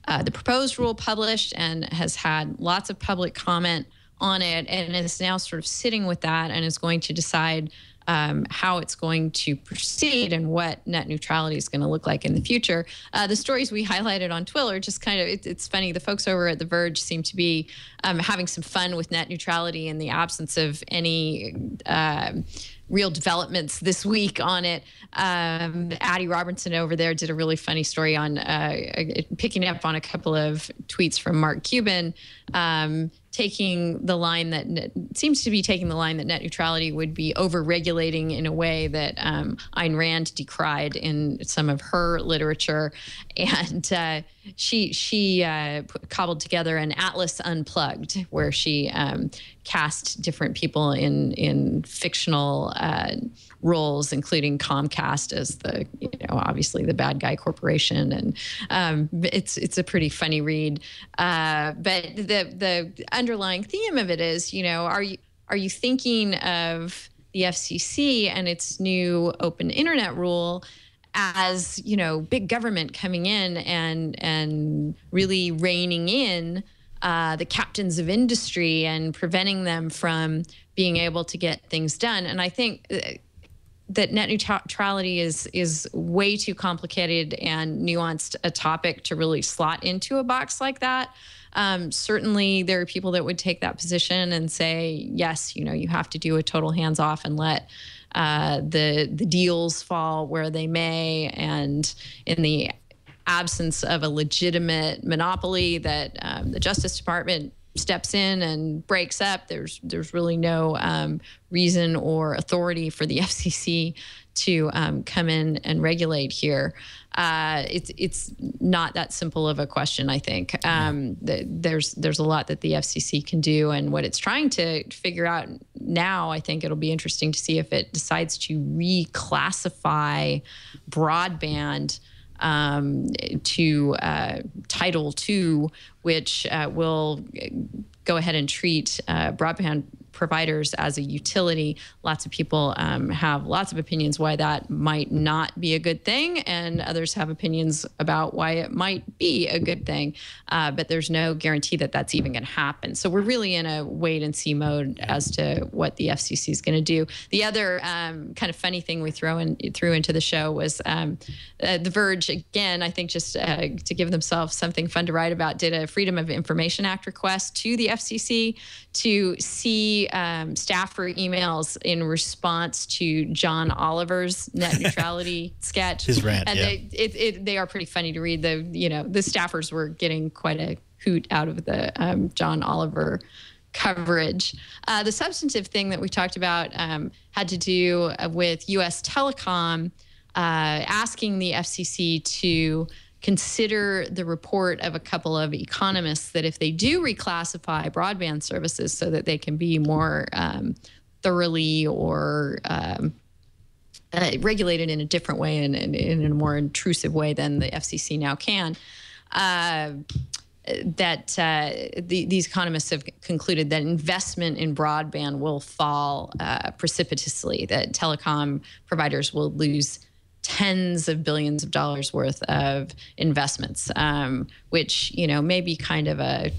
uh, the proposed rule published, and has had lots of public comment on it, and is now sort of sitting with that and is going to decide um, how it's going to proceed and what net neutrality is going to look like in the future. Uh, the stories we <laughs> highlighted on Twitter are just kind of, it, it's funny. The folks over at The Verge seem to be um, having some fun with net neutrality in the absence of any. Uh, real developments this week on it. Um, Adi Robertson over there did a really funny story on uh, picking up on a couple of tweets from Mark Cuban um, taking the line that net, seems to be taking the line that net neutrality would be over regulating in a way that um, Ayn Rand decried in some of her literature, <laughs> and uh, she she uh, cobbled together an atlas unplugged where she um, cast different people in in fictional. Uh, roles, including Comcast as the, you know, obviously the bad guy corporation, and um, it's it's a pretty funny read. Uh, but the the underlying theme of it is, you know, are you are you thinking of the FCC and its new open internet rule? as you know big government coming in and and really reining in uh, the captains of industry and preventing them from being able to get things done and i think uh, that net neutrality is is way too complicated and nuanced a topic to really slot into a box like that. Um, certainly, there are people that would take that position and say, yes, you know, you have to do a total hands off and let uh, the the deals fall where they may, and in the absence of a legitimate monopoly that um, the Justice Department steps in and breaks up, there's there's really no um, reason or authority for the <laughs> FCC to um, come in and regulate here. Uh, it's it's not that simple of a question. I think um, the, there's there's a lot that the FCC can do, and what it's trying to figure out now. I think it'll be interesting to see if it decides to reclassify broadband um, to uh, Title II, which uh, will go ahead and treat uh, broadband providers as a utility. Lots of people um, have lots of opinions why that might not be a good thing, and others have opinions about why it might be a good thing. Uh, but there's no guarantee that that's even going to happen. So we're really in a wait and see mode as to what the FCC is going to do. The other um, kind of funny thing we throw in threw into the show was um, uh, The Verge again. I think just uh, to give themselves something fun to write about, did a Freedom of Information Act request to the FCC to see um, staffer emails in response to John Oliver's net <laughs> neutrality sketch.
His rant,
and
yeah.
they, it, it, they are pretty funny to read. The you know the staffers were getting quite a hoot out of the um, John Oliver coverage. Uh, the substantive thing that we talked about um, had to do with U.S. Telecom uh, asking the FCC to consider the report of a couple of economists that if they do reclassify broadband services so that they can be more um, thoroughly or um, uh, regulated in a different way and, and, in a more intrusive way than the FCC now can. Uh, that uh, the, these economists have concluded that investment in broadband will fall uh, precipitously, that telecom providers will lose tens of billions of dollars worth of investments, um, which, you know, may be kind of a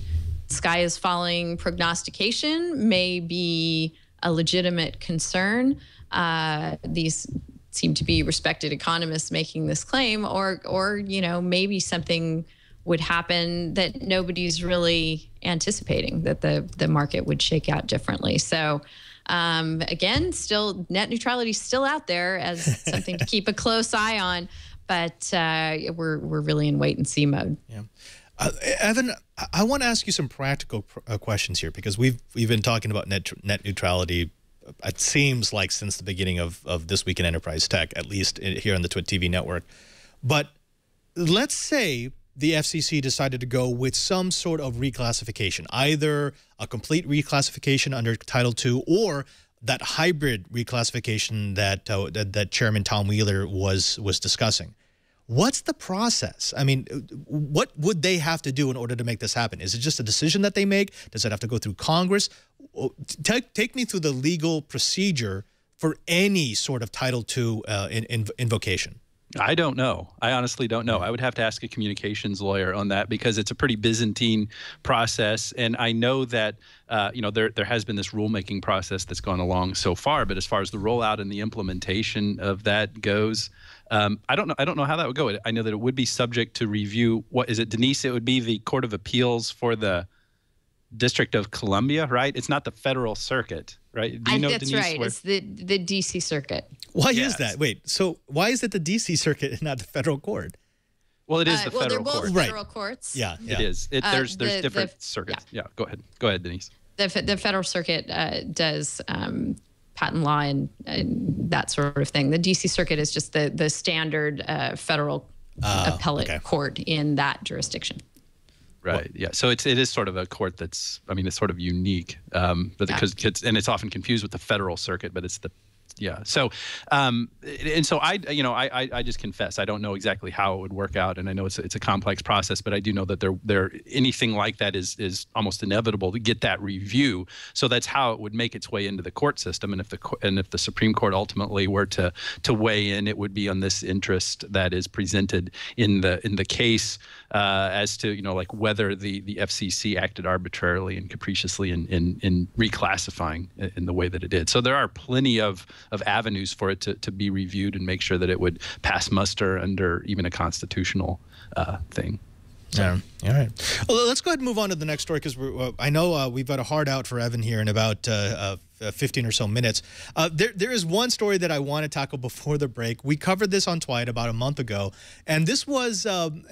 sky is falling prognostication, may be a legitimate concern. Uh, these seem to be respected economists making this claim, or, or you know, maybe something would happen that nobody's really anticipating that the the market would shake out differently. So um, again, still net neutrality is still out there as <laughs> something to keep a close eye on, but uh, we're we're really in wait and see mode.
Yeah. Uh, Evan, I want to ask you some practical uh, questions here because we've we've been talking about net net neutrality. It seems like since the beginning of, of this week in enterprise tech, at least here on the TWiT TV network. But let's say the FCC decided to go with some sort of reclassification, either a complete reclassification under Title II or that hybrid reclassification that, uh, that, that Chairman Tom Wheeler was was discussing. What's the process? I mean, what would they have to do in order to make this happen? Is it just a decision that they make? Does it have to go through Congress? Take, take me through the legal procedure for any sort of Title II uh, in, in, invocation.
I don't know. I honestly don't know. I would have to ask a communications lawyer on that because it's a pretty Byzantine process, and I know that uh, you know there there has been this rulemaking process that's gone along so far, but as far as the rollout and the implementation of that goes, um, I don't know. I don't know how that would go. I know that it would be subject to review. What is it, Denise? It would be the Court of Appeals for the District of Columbia, right? It's not the federal circuit, right?
Do you know, that's Denise, right. Where... It's the the DC circuit.
Why yes. is that? Wait, so why is it the DC circuit and not the federal court?
Well, it is uh, the
well,
federal
they're both
court.
federal courts.
Yeah, yeah.
it is. It, there's uh, there's the, different the, circuits. Yeah. yeah. go ahead. Go ahead, Denise.
The the federal circuit uh, does. Um, patent law and, and, that sort of thing. The DC Circuit is just the the standard uh, federal uh, appellate okay. court in that jurisdiction.
Right. Yeah. So it's it is sort of a court that's I mean it's sort of unique, um, but because yeah. it's and it's often confused with the federal circuit, but it's the yeah. So, um, and so I, you know, I, I, just confess I don't know exactly how it would work out, and I know it's a, it's a complex process, but I do know that there, there, anything like that is is almost inevitable to get that review. So that's how it would make its way into the court system, and if the and if the Supreme Court ultimately were to to weigh in, it would be on this interest that is presented in the in the case uh, as to you know like whether the the FCC acted arbitrarily and capriciously in in, in reclassifying in the way that it did. So there are plenty of of avenues for it to, to be reviewed and make sure that it would pass muster under even a constitutional uh, thing.
So. Yeah. All right. Well, let's go ahead and move on to the next story because uh, I know uh, we've got a hard out for Evan here in about uh, uh 15 or so minutes. Uh, there, there is one story that I want to tackle before the break. We covered this on TWiET about a month ago, and this was um,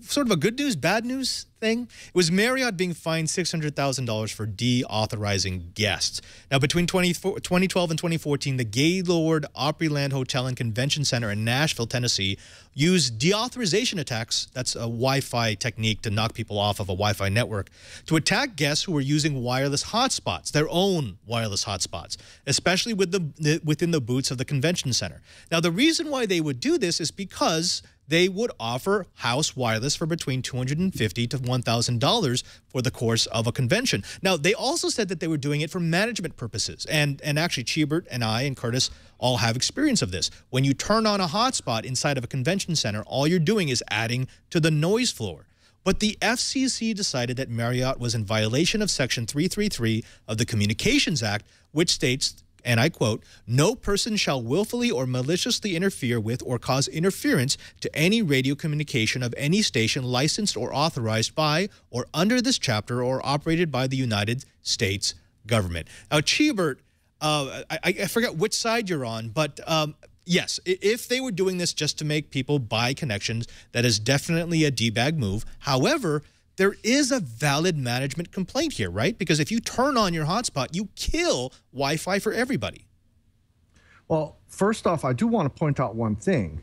sort of a good news, bad news thing. It was Marriott being fined $600,000 for deauthorizing guests. Now, between 20, 2012 and 2014, the Gaylord Opryland Hotel and Convention Center in Nashville, Tennessee, used deauthorization attacks, that's a Wi-Fi technique to knock people off of a Wi-Fi network, to attack guests who were using wireless hotspots, their own wireless hotspots, especially with the, within the boots of the convention center. Now, the reason why they would do this is because they would offer house wireless for between 250 to $1,000 for the course of a convention. Now, they also said that they were doing it for management purposes. And, and actually, Cheebert and I and Curtis all have experience of this. When you turn on a hotspot inside of a convention center, all you're doing is adding to the noise floor. But the FCC decided that Marriott was in violation of Section 333 of the Communications Act, which states and I quote, no person shall willfully or maliciously interfere with or cause interference to any radio communication of any station licensed or authorized by or under this chapter or operated by the United States government. Now, Cheebert, uh, I, I, forget which side you're on, but um, yes, if they were doing this just to make people buy connections, that is definitely a D-bag move. However, there is a valid management complaint here, right? Because if you turn on your hotspot, you kill Wi Fi for everybody.
Well, first off, I do want to point out one thing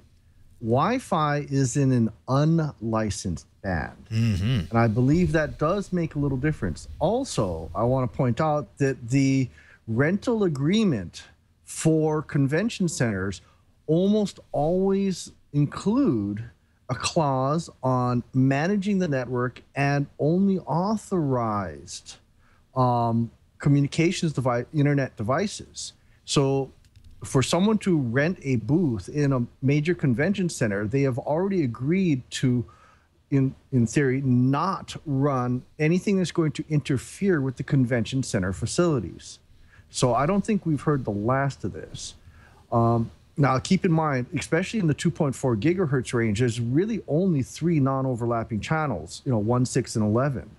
Wi Fi is in an unlicensed band. Mm-hmm. And I believe that does make a little difference. Also, I want to point out that the rental agreement for convention centers almost always include a clause on managing the network and only authorized um, communications device, internet devices. So, for someone to rent a booth in a major convention center, they have already agreed to, in in theory, not run anything that's going to interfere with the convention center facilities. So I don't think we've heard the last of this. Um, now, keep in mind, especially in the 2.4 gigahertz range, there's really only three non-overlapping channels. You know, one, six, and 11.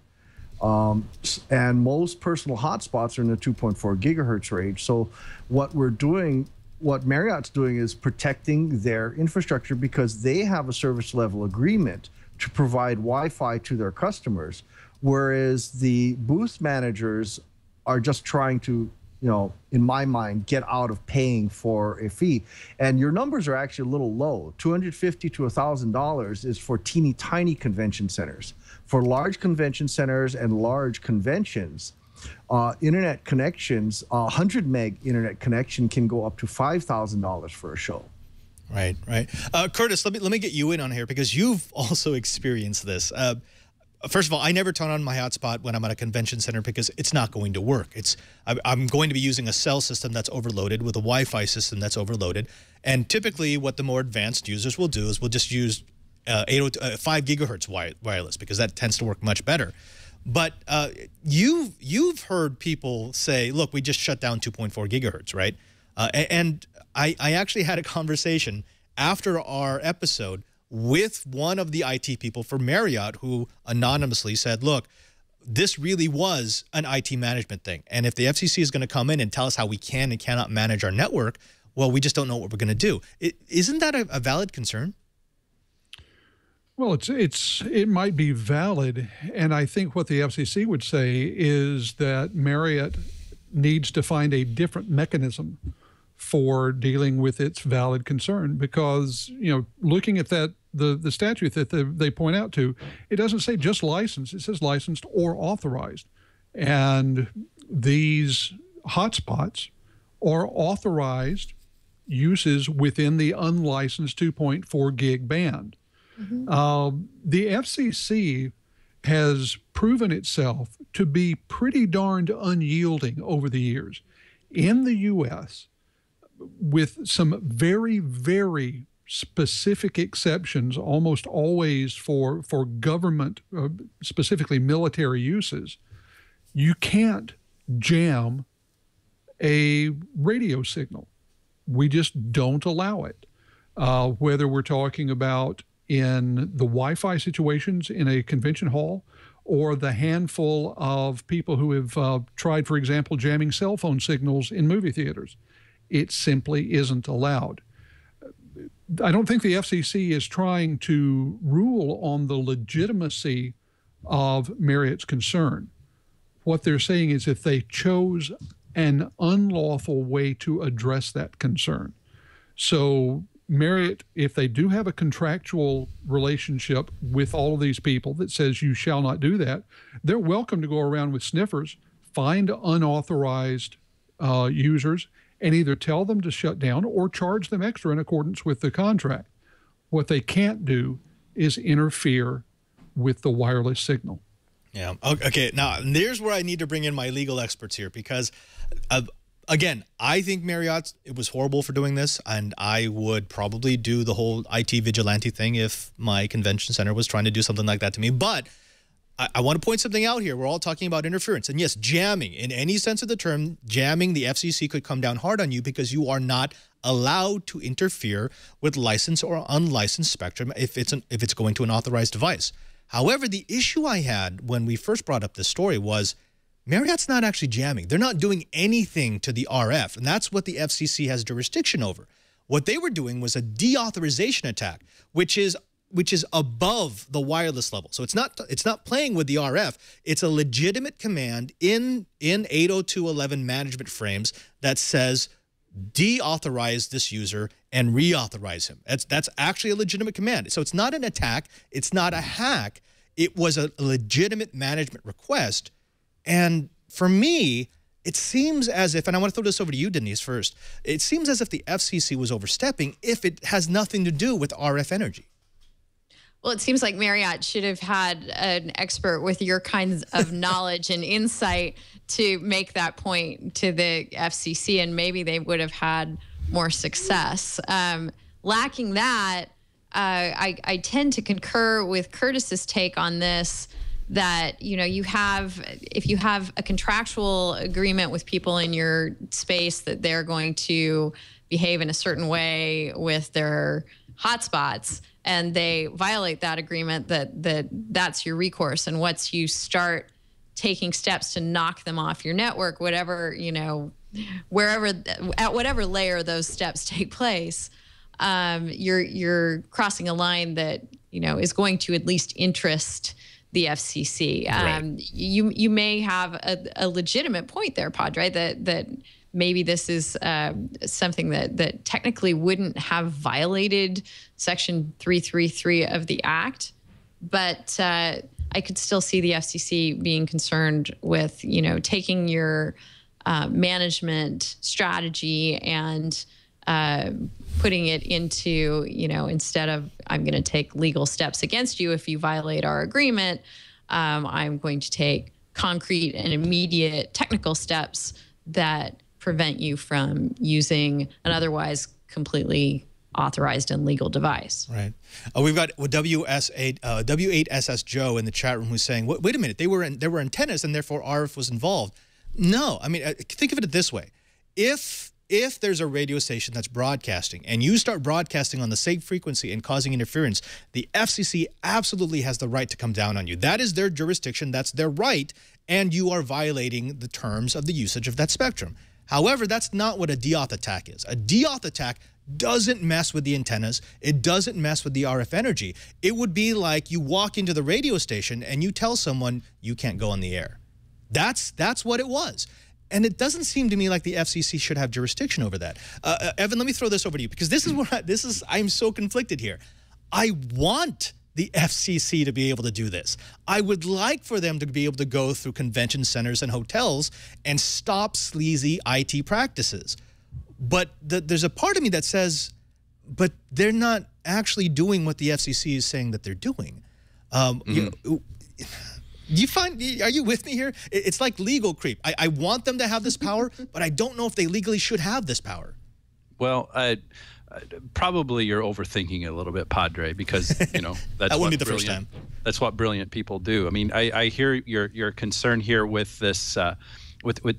Um, and most personal hotspots are in the 2.4 gigahertz range. So, what we're doing, what Marriott's doing, is protecting their infrastructure because they have a service level agreement to provide Wi-Fi to their customers, whereas the booth managers are just trying to you know, in my mind, get out of paying for a fee. And your numbers are actually a little low. 250 to $1,000 is for teeny tiny convention centers. For large convention centers and large conventions, uh, internet connections, a 100 meg internet connection can go up to $5,000 for a show.
Right, right. Uh, Curtis, let me let me get you in on here because you've <laughs> also experienced this. First of all, I never turn on my hotspot when I'm at a convention center because it's not going to work. It's I'm going to be using a cell system that's overloaded with a Wi-Fi system that's overloaded. And typically, what the more advanced users will do is we'll just use uh, 802, uh, 5 gigahertz wireless because that tends to work much better. But uh, you've you've heard people say, "Look, we just shut down 2.4 gigahertz, right?" Uh, and I, I actually had a conversation after our episode with one of the IT people for Marriott who anonymously said, look, this really was an IT management thing. And if the FCC is going to come in and tell us how we can and cannot manage our network, well, we just don't know what we're going to do. is not that a, a valid concern?
Well, it's it's it might be valid, and I think what the FCC would say is that Marriott needs to find a different mechanism for dealing with its valid concern because you know looking at that the the statute that the, they point out to it doesn't say just licensed it says licensed or authorized. And these hotspots are authorized uses within the unlicensed 2.4 gig band. Mm-hmm. uh, the fcc has proven itself to be pretty darned unyielding over the years. In the us with some very, very specific exceptions, almost always for for government, uh, specifically military uses, you can't jam a radio signal. We just don't allow it. Uh, whether we're talking about in the Wi-Fi situations in a convention hall, or the handful of people who have uh, tried, for example, jamming cell phone signals in movie theaters. It simply isn't allowed. I don't think the FCC is trying to rule on the legitimacy of Marriott's concern. What they're saying is if they chose an unlawful way to address that concern. So, Marriott, if they do have a contractual relationship with all of these people that says you shall not do that, they're welcome to go around with sniffers, find unauthorized uh, users, and either tell them to shut down or charge them extra in accordance with the contract. What they can't do is interfere with the wireless signal.
Yeah. Okay. Now, there's where I need to bring in my legal experts here because, uh, again, I think Marriott it was horrible for doing this, and I would probably do the whole IT vigilante thing if my convention center was trying to do something like that to me. But I, I want to point something out here. We're all talking about interference, and yes, jamming in any sense of the term, jamming the FCC could come down hard on you because you are not allowed to interfere with licensed or unlicensed spectrum if it's an, if it's going to an authorized device. However, the issue I had when we first brought up this story was Marriott's not actually jamming. They're not doing anything to the RF, and that's what the FCC has jurisdiction over. What they were doing was a deauthorization attack, which is which is above the wireless level. So it's not it's not playing with the RF. It's a legitimate command in in 802.11 management frames that says deauthorize this user and reauthorize him. That's that's actually a legitimate command. So it's not an attack, it's not a hack. It was a legitimate management request. And for me, it seems as if, and I want to throw this over to you, Denise, first. It seems as if the FCC was overstepping if it has nothing to do with RF energy.
Well, it seems like Marriott should have had an expert with your kinds of <laughs> knowledge and insight to make that point to the FCC, and maybe they would have had more success. Um, lacking that, uh, I, I tend to concur with Curtis's take on this that you know you have if you have a contractual agreement with people in your space that they're going to behave in a certain way with their hotspots and they violate that agreement that that that's your recourse and once you start taking steps to knock them off your network whatever you know wherever at whatever layer those steps <laughs> take place um, you're you're crossing a line that you know is going to at least interest the FCC. Um, right. You you may have a, a, legitimate point there, Padre, that that maybe this is uh, something that that technically wouldn't have violated Section 333 of the Act, but uh, I could still see the FCC being concerned with you know taking your uh, management strategy and uh, putting it into, you know, instead of I'm going to take legal steps against you if you violate our agreement, um, I'm going to take concrete and immediate technical steps that prevent you from using an otherwise completely authorized and legal device.
Right. Uh, we've got WS8 uh, W8SS Joe in the chat room who's saying, "Wait, a minute, they were in, there were antennas and therefore RF was involved." No, I mean, uh, think of it this way: if if there's a radio station that's broadcasting and you start broadcasting on the same frequency and causing interference, the FCC absolutely has the right to come down on you. That is their jurisdiction, that's their right, and you are violating the terms of the usage of that spectrum. However, that's not what a deauth attack is. A deauth attack doesn't mess with the antennas. It doesn't mess with the RF energy. It would be like you walk into the radio station and you tell someone you can't go on the air. That's that's what it was. And it doesn't seem to me like the FCC should have jurisdiction over that. Uh, uh, Evan, let me throw this over to you because this is <laughs> where I, this is I'm so conflicted here. I want the FCC to be able to do this. I would like for them to be able to go through convention centers and hotels and stop sleazy IT practices. But the, there's a part of me that says, but they're not actually doing what the FCC is saying that they're doing. Um, mm you know, you find are you with me here it's like legal creep i, I want them to have this power <laughs> but i don't know if they legally should have this power
well I, probably you're overthinking it a little bit padre because you know <laughs> that's
that wouldn't be the first time
that's what brilliant people do i mean i, I hear your your concern here with this uh, with with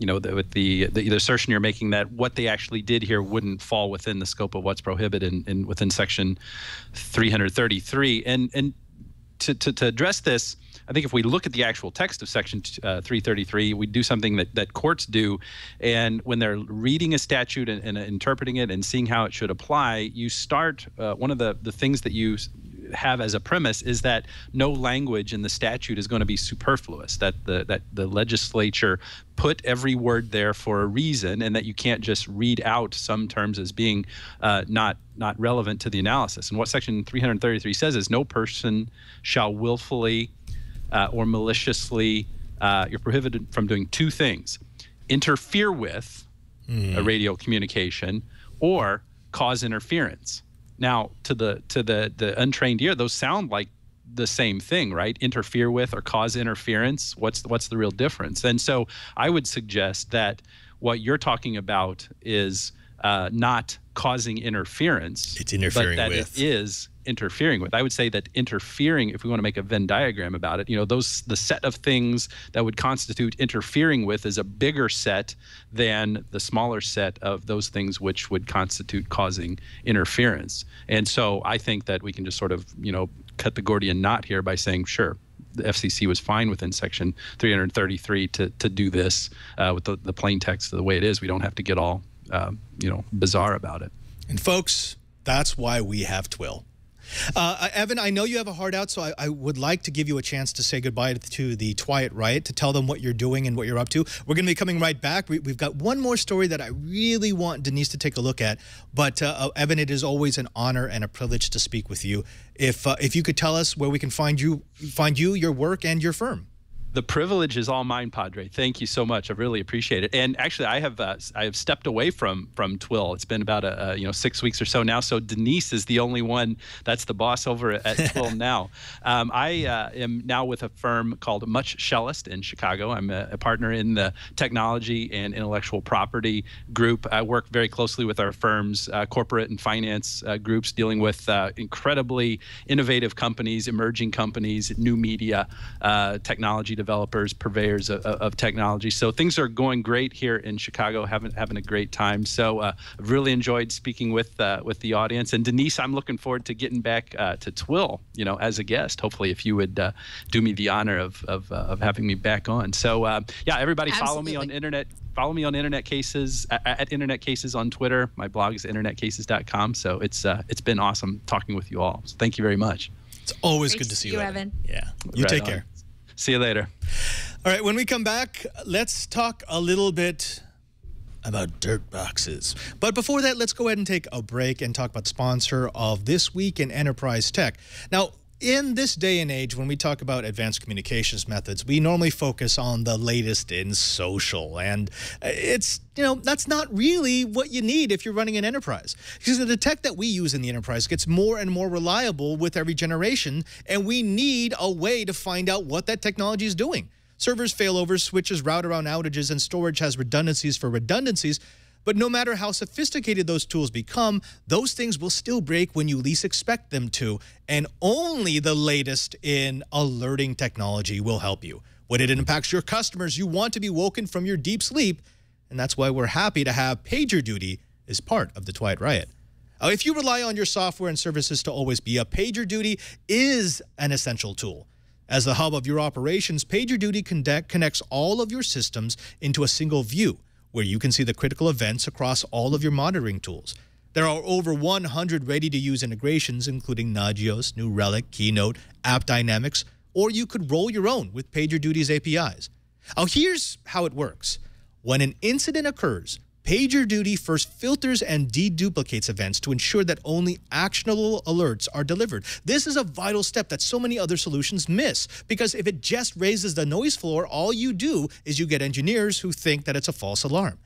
you know, the, with the, the, the assertion you're making that what they actually did here wouldn't fall within the scope of what's prohibited in, in within Section 333. And and to, to, to address this, I think if we look at the actual text of Section uh, 333, we do something that, that courts do. And when they're reading a statute and, and interpreting it and seeing how it should apply, you start uh, one of the, the things that you have as a premise is that no language in the statute is going to be superfluous that the that the legislature put every word there for a reason and that you can't just read out some terms as being uh, not not relevant to the analysis and what section 333 says is no person shall willfully uh, or maliciously, uh, you're prohibited from doing two things interfere with mm. a radio communication or cause interference. Now, to the to the the untrained ear, those sound like the same thing, right? Interfere with or cause interference. What's what's the real difference? And so, I would suggest that what you're talking about is uh, not causing interference.
It's interfering
but that
with.
it is interfering with. I would say that interfering, if we want to make a Venn diagram about it, you know, those the set of things that would constitute interfering with is a bigger set than the smaller set of those things which would constitute causing interference. And so I think that we can just sort of, you know, cut the Gordian knot here by saying, sure, the FCC was fine within Section 333 to to do this uh, with the, the plain text the way it is. We don't have to get all, uh, you know, bizarre about it.
And folks, that's why we have TWiL. Uh, Evan, I know you have a heart out, so I, I, would like to give you a chance to say goodbye to the TWiET Riot, to tell them what you're doing and what you're up to. We're going to be coming right back. We, have got one more story that I really want Denise to take a look at. But uh, uh, Evan, it is always an honor and a privilege to speak with you. If uh, if you could tell us where we can find you, find you, your work, and your firm
the privilege is all mine, Padre. Thank you so much. I really appreciate it. And actually, I have uh, I have stepped away from from TWiL. It's been about a, a, you know six weeks or so now. So Denise is the only one that's the boss over at TWiL <laughs> now. Um, I uh, am now with a firm called Much Shelist in Chicago. I'm a, a, partner in the technology and intellectual property group. I work very closely with our firm's uh, corporate and finance uh, groups, dealing with uh, incredibly innovative companies, emerging companies, new media, uh, technology developers, purveyors of, of, technology. So things are going great here in Chicago, having having a great time. So uh, I've really enjoyed speaking with uh, with the audience. And Denise, I'm looking forward to getting back uh, to TWiL, you know, as a guest. Hopefully, if you would uh, do me the honor of of, uh, of having me back on. So uh, yeah, everybody Absolutely. follow me on internet follow me on internet cases at, at, internet cases on twitter my blog is internetcases.com so it's uh, it's been awesome talking with you all so thank you very much
it's always Great good to see you evan, evan. yeah you right take on. care
See you later.
All right, when we come back, let's talk a little bit about dirt boxes. But before that, let's go ahead and take a break and talk about sponsor of This Week in Enterprise Tech. Now, in this day and age, when we talk about advanced communications methods, we normally focus on the latest in social. And uh, it's, you know, that's not really what you need if you're running an enterprise. Because the tech that we use in the enterprise gets more and more reliable with every generation. And we need a way to find out what that technology is doing. Servers failovers, switches, route around outages, and storage has redundancies for redundancies. But no matter how sophisticated those tools become, those things will still break when you least expect them to, and only the latest in alerting technology will help you. When it impacts your customers, you want to be woken from your deep sleep, and that's why we're happy to have PagerDuty as part of the TWiET Riot. Uh, if you rely on your software and services to always be up, PagerDuty is an essential tool. As the hub of your operations, PagerDuty connects all of your systems into a single view where you can see the critical events across all of your monitoring tools. There are over 100 ready-to-use integrations, including Nagios, New Relic, Keynote, AppDynamics, or you could roll your own with PagerDuty's APIs. Now, here's how it works. When an incident occurs, PagerDuty first filters and deduplicates events to ensure that only actionable alerts are delivered. This is a vital step that so many other solutions miss because if it just raises the noise floor, all you do is you get engineers who think that it's a false alarm.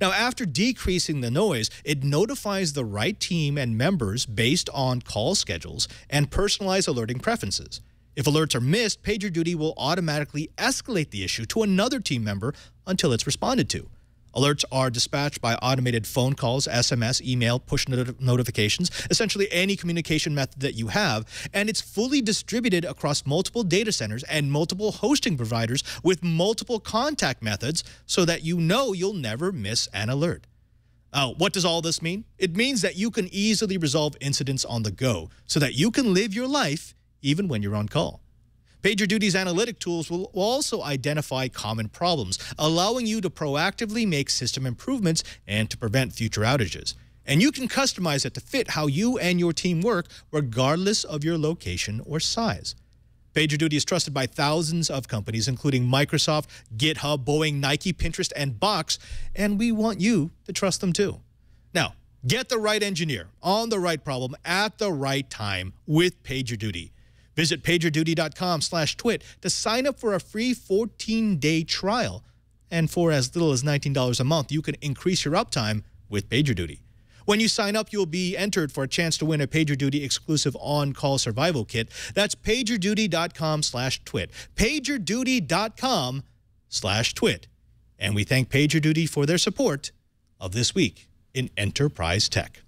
Now, after decreasing the noise, it notifies the right team and members based on call schedules and personalized alerting preferences. If alerts are missed, PagerDuty will automatically escalate the issue to another team member until it's responded to. Alerts are dispatched by automated phone calls, SMS, email, push not notifications, essentially any communication method that you have, and it's fully distributed across multiple data centers and multiple hosting providers with multiple contact methods so that you know you'll never miss an alert. Uh, what does all this mean? It means that you can easily resolve incidents on the go so that you can live your life even when you're on call. PagerDuty's analytic tools will also identify common problems, allowing you to proactively make system improvements and to prevent future outages. And you can customize it to fit how you and your team work, regardless of your location or size. PagerDuty is trusted by thousands of companies, including Microsoft, GitHub, Boeing, Nike, Pinterest, and Box, and we want you to trust them too. Now, get the right engineer on the right problem at the right time with PagerDuty. Visit pagerduty.com slash twit to sign up for a free 14-day trial. And for as little as $19 a month, you can increase your uptime with PagerDuty. When you sign up, you'll be entered for a chance to win a PagerDuty exclusive on-call survival kit. That's pagerduty.com slash twit. pagerduty.com slash twit. And we thank PagerDuty for their support of This Week in Enterprise Tech.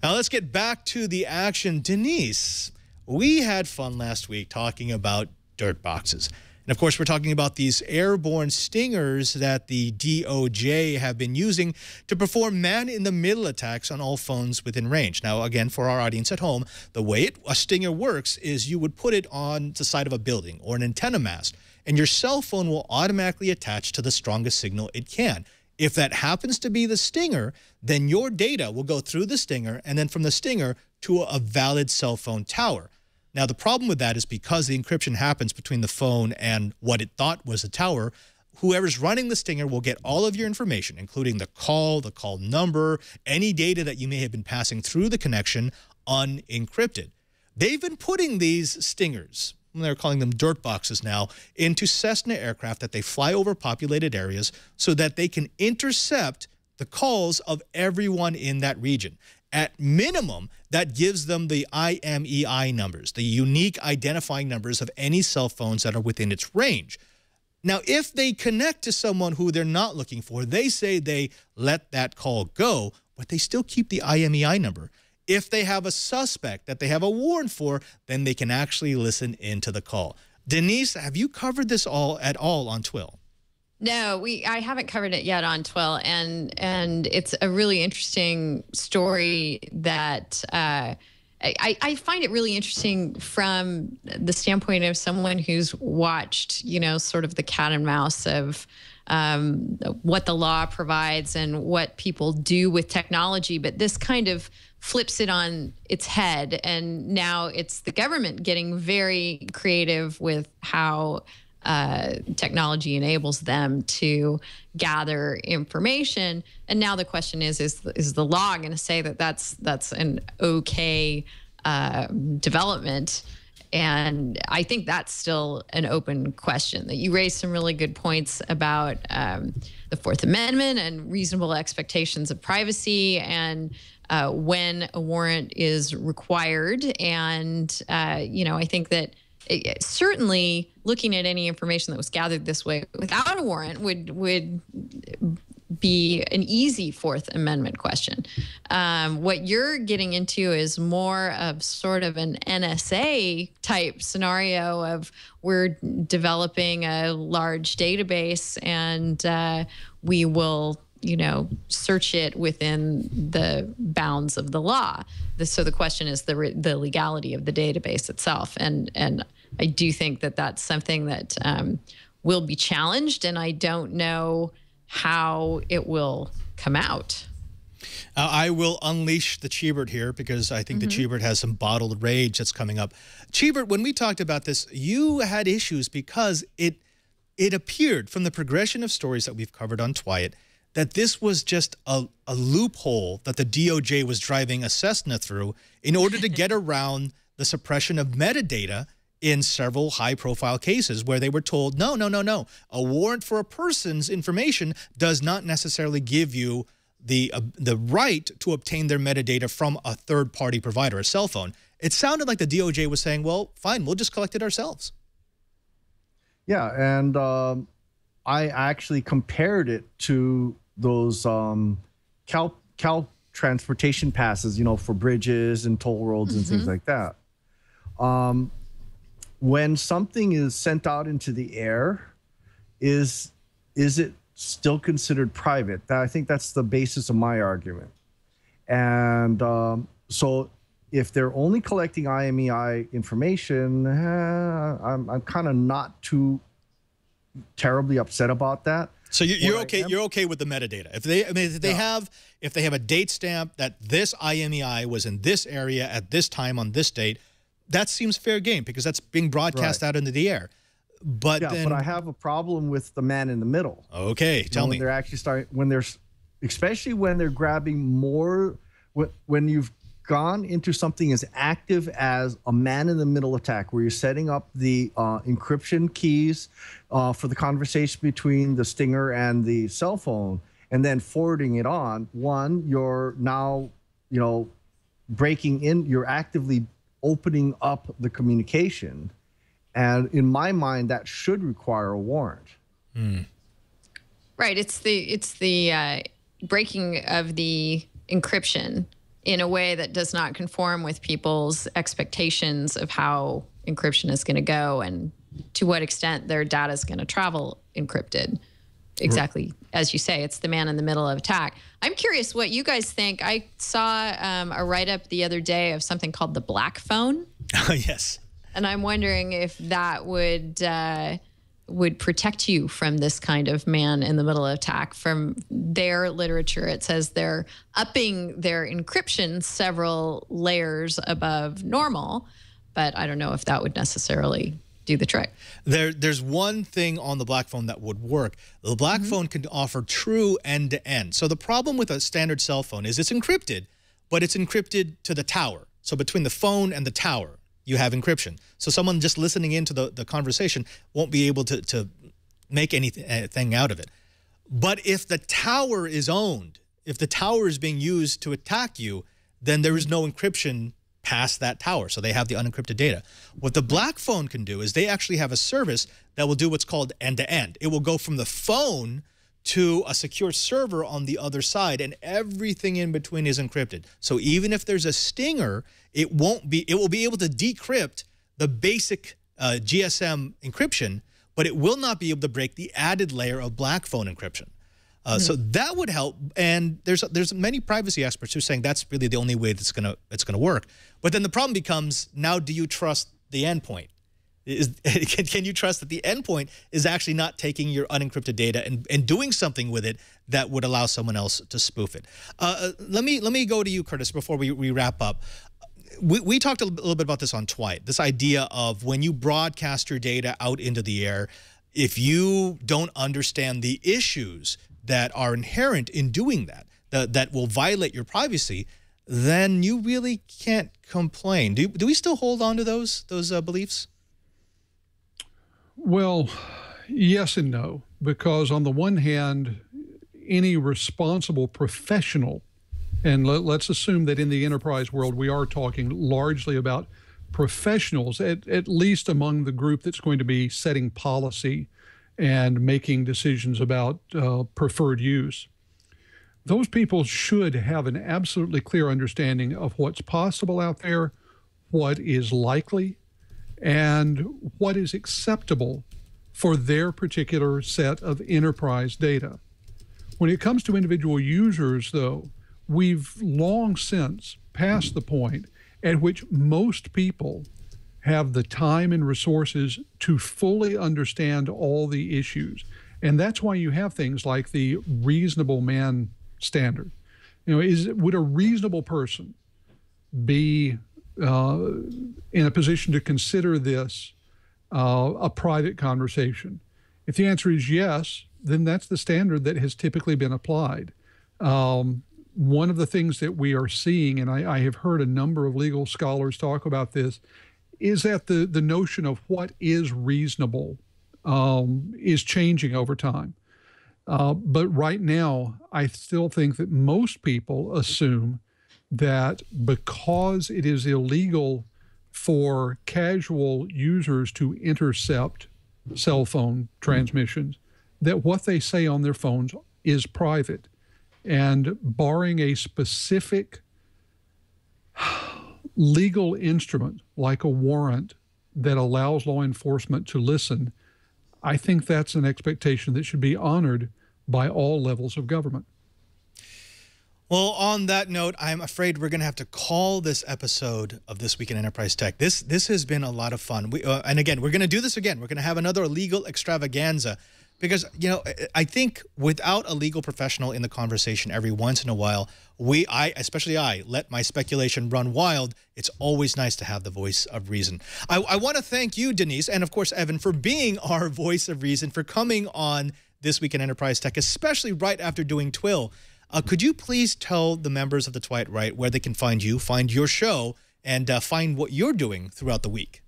Now let's get back to the action. Denise, we had fun last week talking about dirt boxes. And of course, we're talking about these airborne stingers that the DOJ have been using to perform man in the middle attacks on all phones within range. Now, again, for our audience at home, the way it, a stinger works is you would put it on the side of a building or an antenna mast, and your cell phone will automatically attach to the strongest signal it can. If that happens to be the stinger, then your data will go through the stinger and then from the stinger to a valid cell phone tower. Now, the problem with that is because the encryption happens between the phone and what it thought was a tower, whoever's running the stinger will get all of your information, including the call, the call number, any data that you may have been passing through the connection unencrypted. They've been putting these stingers, they're calling them dirt boxes now, into Cessna aircraft that they fly over populated areas so that they can intercept the calls of everyone in that region. At minimum, that gives them the IMEI numbers, the unique identifying numbers of any cell phones that are within its range. Now, if they connect to someone who they're not looking for, they say they let that call go, but they still keep the IMEI number. If they have a suspect that they have a warrant for, then they can actually listen into the call. Denise, have you covered this all at all on TWiL?
No, we I haven't covered it yet on TWiL, and and it's a really interesting story that uh, I, I find it really interesting from the standpoint of someone who's watched, you know, sort of the cat and mouse of um, what the law provides and what people do with technology. But this kind of flips it on its head, and now it's the government getting very creative with how uh, technology enables them to gather information. And now the question is: is is the law going to say that that's that's an okay uh, development? And I think that's still an open question. That you raised some really good points about um, the Fourth Amendment and reasonable expectations of privacy and. Uh, when a warrant is required, and uh, you know, I think that it, certainly looking at any information that was gathered this way without a warrant would would be an easy Fourth Amendment question. Um, what you're getting into is more of sort of an NSA type scenario of we're developing a large database and uh, we will you know search it within the bounds of the law so the question is the the legality of the database itself and and I do think that that's something that um, will be challenged, and I don't know how it will come out.
Uh, I will unleash the Cheebert here because I think mm -hmm. the mm-hmm. Has some bottled rage that's coming up. Cheebert, when we talked about this, you had issues because it it appeared from the progression of stories that we've covered on TWiET that this was just a, a loophole that the DOJ was driving a Cessna through in order to get <laughs> around the suppression of metadata in several high profile cases where they were told, no, no, no, no. A warrant for a person's information does not necessarily give you the, uh, the right to obtain their metadata from a third party provider, a cell phone. It sounded like the DOJ was saying, well, fine, we'll just collect it ourselves.
Yeah, and um, I actually compared it to those um, Cal, Cal transportation passes, you know, for bridges and toll roads mm -hmm. and things mm-hmm. like that. Um, when something is sent out into the air, is is it still considered private? I think that's the basis of my argument. And um, so, if they're only collecting IMEI information, eh, I'm I'm kind of not too terribly upset about that.
So you're, okay. You're okay with the metadata. If they, I mean, if they have, if they have a date stamp that this IMEI was in this area at this time on this date, that seems fair game because that's being broadcast right. out into the air. But
yeah,
then,
but I have a problem with the man in the middle.
Okay, tell
know,
me.
They're actually starting when they're, especially when they're grabbing more. When, when you've gone into something as active as a man in the middle attack, where you're setting up the uh, encryption keys uh, for the conversation between the stinger and the cell phone, and then forwarding it on, one, you're now, you know, breaking in, you're actively opening up the communication. And in my mind, that should require a warrant.
Mm. Right. It's the it's the uh, breaking of the encryption in a way that does not conform with people's expectations of how encryption is going to go and to what extent their data is going to travel encrypted. Exactly as you say, it's the man in the middle of attack. I'm curious what you guys think. I saw um, a write up the other day of something called the black phone. <laughs>
yes.
And I'm wondering if that would. Uh, would protect you from this kind of man in the middle of attack. From their literature, it says they're upping their encryption several layers above normal, but I don't know if that would necessarily do the trick.
There, there's one thing on the black phone that would work. The black mm -hmm. phone can offer true end to end. So the problem with a standard cell phone is it's encrypted, but it's encrypted to the tower. So between the phone and the tower you have encryption. So someone just listening into the, the conversation won't be able to, to make anything out of it. But if the tower is owned, if the tower is being used to attack you, then there is no encryption past that tower. So they have the unencrypted data. What the black phone can do is they actually have a service that will do what's called end-to-end. It will go from the phone to a secure server on the other side and everything in between is encrypted. So even if there's a stinger, it won't be it will be able to decrypt the basic uh, GSM encryption, but it will not be able to break the added layer of black phone encryption. Uh, mm. So that would help. And there's there's many privacy experts who are saying that's really the only way that's gonna it's gonna work. But then the problem becomes now: do you trust the endpoint? Is, <laughs> can, can you trust that the endpoint is actually not taking your unencrypted data and, and doing something with it that would allow someone else to spoof it? Uh, uh let me let me go to you, Curtis, before we, we wrap up. We, we talked a little bit about this on TWiET, this idea of when you broadcast your data out into the air, if you don't understand the issues that are inherent in doing that, that, that will violate your privacy, then you really can't complain. Do, do we still hold on to those, those uh, beliefs?
Well, yes and no, because on the one hand, any responsible professional, and let, us assume that in the enterprise world, we are talking largely about professionals, at, at least among the group that's going to be setting policy and making decisions about uh, preferred use. Those people should have an absolutely clear understanding of what's possible out there, what is likely, and what is acceptable for their particular set of enterprise data. When it comes to individual users, though, we've long since passed the point at which most people have the time and resources to fully understand all the issues. And that's why you have things like the reasonable man standard. You know, is would a reasonable person be uh, in a position to consider this uh, a private conversation? If the answer is yes, then that's the standard that has typically been applied. Um, one of the things that we are seeing, and I, I, have heard a number of legal scholars talk about this, is that the, the notion of what is reasonable um, is changing over time. Uh, but right now, I still think that most people assume that because it is illegal for casual users to intercept cell phone transmissions, that what they say on their phones is private. And barring a specific <sighs> legal instrument like a warrant that allows law enforcement to listen, I think that's an expectation that should be honored by all levels of government.
Well, on that note, I'm afraid we're going to have to call this episode of This Week in Enterprise Tech. This this has been a lot of fun. We, uh, and again, we're going to do this again. We're going to have another legal extravaganza because, you know, I think without a legal professional in the conversation every once in a while, we, I, especially I, let my speculation run wild. It's always nice to have the voice of reason. I, I want to thank you, Denise, and of course, Evan, for being <laughs> our voice of reason, for coming on This Week in Enterprise Tech, especially right after doing TWiL. Uh, could you please tell the members of the Twilight Right where they can find you, find your show, and uh, find what you're doing throughout the week?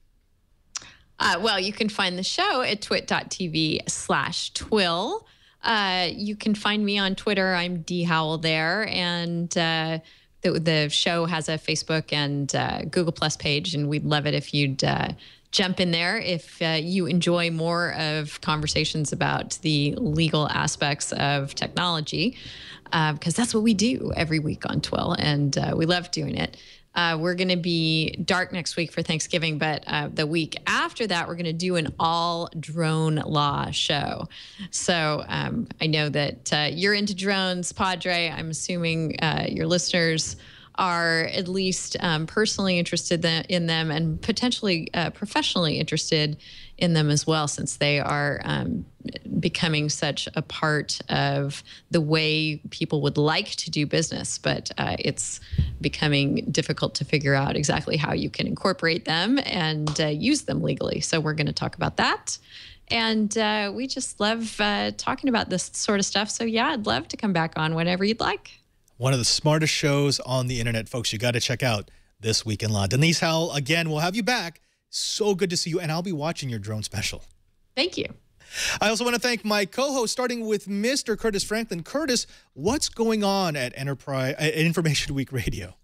Uh, well, you can find the show at twit.tv slash twil. Uh, you can find me on Twitter. I'm D Howell there, and uh, the the show has a Facebook and uh, Google Plus page, and we'd love it if you'd uh, jump in there if uh, you enjoy more of conversations about the legal aspects of technology, because that's what we do every week on TWiL, and we love doing it. Uh, we're going to be dark next week for Thanksgiving, but uh, the week after that, we're going to do an all drone law show. So um, I know that uh, you're into drones, Padre. I'm assuming uh, your listeners are at least um, personally interested in them and potentially uh, professionally interested in them as well, since they are um, becoming such a part of the way people would like to do business. But uh, it's becoming difficult to figure out exactly how you can incorporate them and uh, use them legally. So we're going to talk about that. And uh, we just love uh, talking about this sort of stuff. So, yeah, I'd love to come back on whenever you'd like
one of the smartest shows on the internet, folks. You got to check out This Week in Law. Denise Howell, again, we'll have you back. So good to see you. And I'll be watching your drone special.
Thank you.
I also want to thank my co-host, starting with Mr. Curtis Franklin. Curtis, what's going on at Enterprise at Information Week Radio?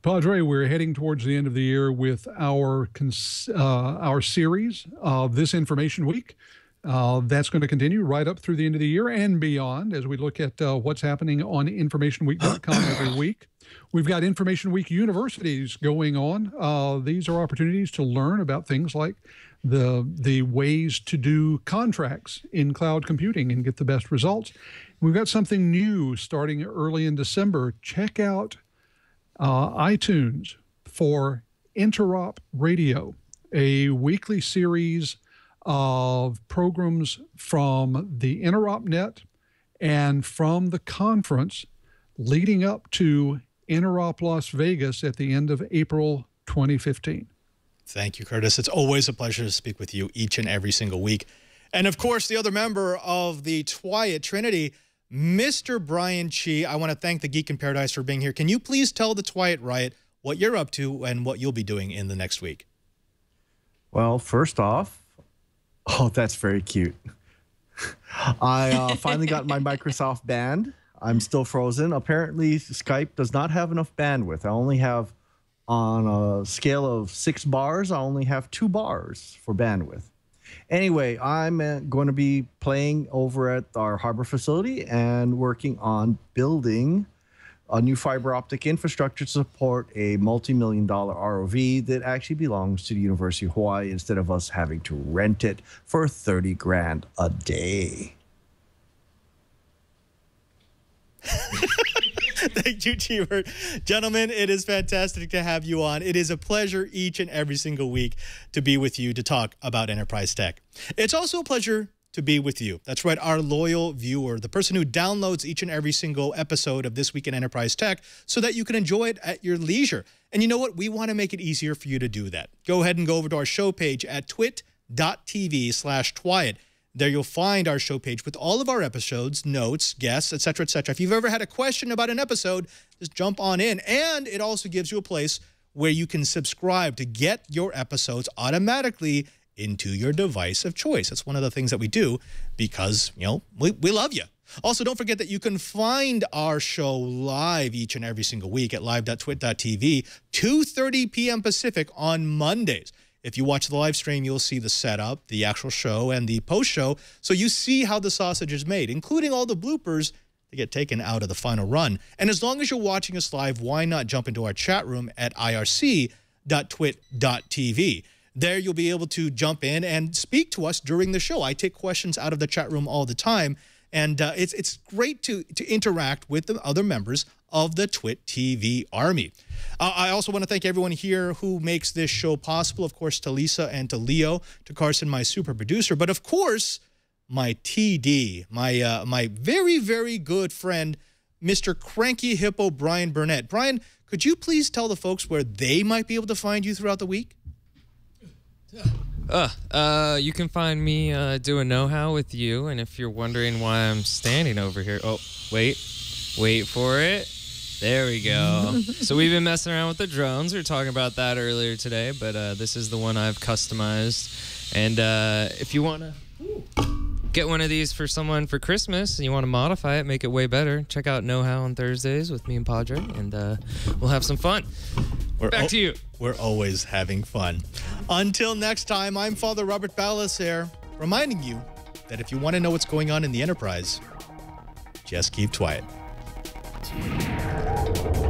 Padre, we're heading towards the end of the year with our uh, our series of this Information Week. Uh, that's going to continue right up through the end of the year and beyond as we look at uh, what's happening on informationweek.com every week. We've got Information Week universities going on. Uh, these are opportunities to learn about things like the the ways to do contracts in cloud computing and get the best results. We've got something new starting early in December. Check out uh, iTunes for Interop Radio, a weekly series of programs from the InteropNet and from the conference leading up to Interop Las Vegas at the end of April 2015.
Thank you, Curtis. It's always a pleasure to speak with you each and every single week. And of course, the other member of the TWiET Trinity, Mr. Brian Chee. I want to thank the Geek in Paradise for being here. Can you please tell the TWiET Riot what you're up to and what you'll be doing in the next week?
Well, first off, Oh, that's very cute. <laughs> I uh, finally got my <laughs> Microsoft band. I'm still frozen. Apparently, Skype does not have enough bandwidth. I only have, on a scale of six bars, I only have two bars for bandwidth. Anyway, I'm uh, going to be playing over at our harbor facility and working on building a new fiber optic infrastructure to support a multi-million dollar ROV that actually belongs to the University of Hawaii instead of us having to rent it for 30 grand a day. <laughs>
Thank you, Cheebert. Gentlemen, it is fantastic to have you on. It is a pleasure each and every single week to be with you to talk about enterprise tech. It's also a pleasure to be with you. That's right, our loyal viewer, the person who downloads each and every single episode of This Week in Enterprise Tech so that you can enjoy it at your leisure. And you know what? We want to make it easier for you to do that. Go ahead and go over to our show page at twit.tv slash twiet. There you'll find our show page with all of our episodes, notes, guests, etc., etc. If you've ever had a question about an episode, just jump on in. And it also gives you a place where you can subscribe to get your episodes automatically into your device of choice. That's one of the things that we do because, you know, we, we love you. Also, don't forget that you can find our show live each and every single week at live.twit.tv, 2.30 p.m. Pacific on Mondays. If you watch the live stream, you'll see the setup, the actual show, and the post-show. So you see how the sausage is made, including all the bloopers that get taken out of the final run. And as long as you're watching us live, why not jump into our chat room at irc.twit.tv. There, you'll be able to jump in and speak to us during the show. I take questions out of the chat room all the time, and uh, it's it's great to to interact with the other members of the TWiT TV army. Uh, I also want to thank everyone here who makes this show possible. Of course, to Lisa and to Leo, to Carson, my super producer, but of course, my TD, my uh, my very very good friend, Mr. Cranky Hippo Bryan Burnett. Brian, could you please tell the folks where they might be able to find you throughout the week?
Uh, uh, you can find me uh, doing know how with you, and if you're wondering why I'm standing over here, oh wait, wait for it. There we go. <laughs> so we've been messing around with the drones. We were talking about that earlier today, but uh, this is the one I've customized. And uh, if you wanna, get one of these for someone for Christmas and you want to modify it, make it way better, check out Know How on Thursdays with me and Padre, and uh, we'll have some fun.
We're
Back to you.
We're always having fun. Until next time, I'm Father Robert Ballecer, reminding you that if you want to know what's going on in the enterprise, just keep quiet. News.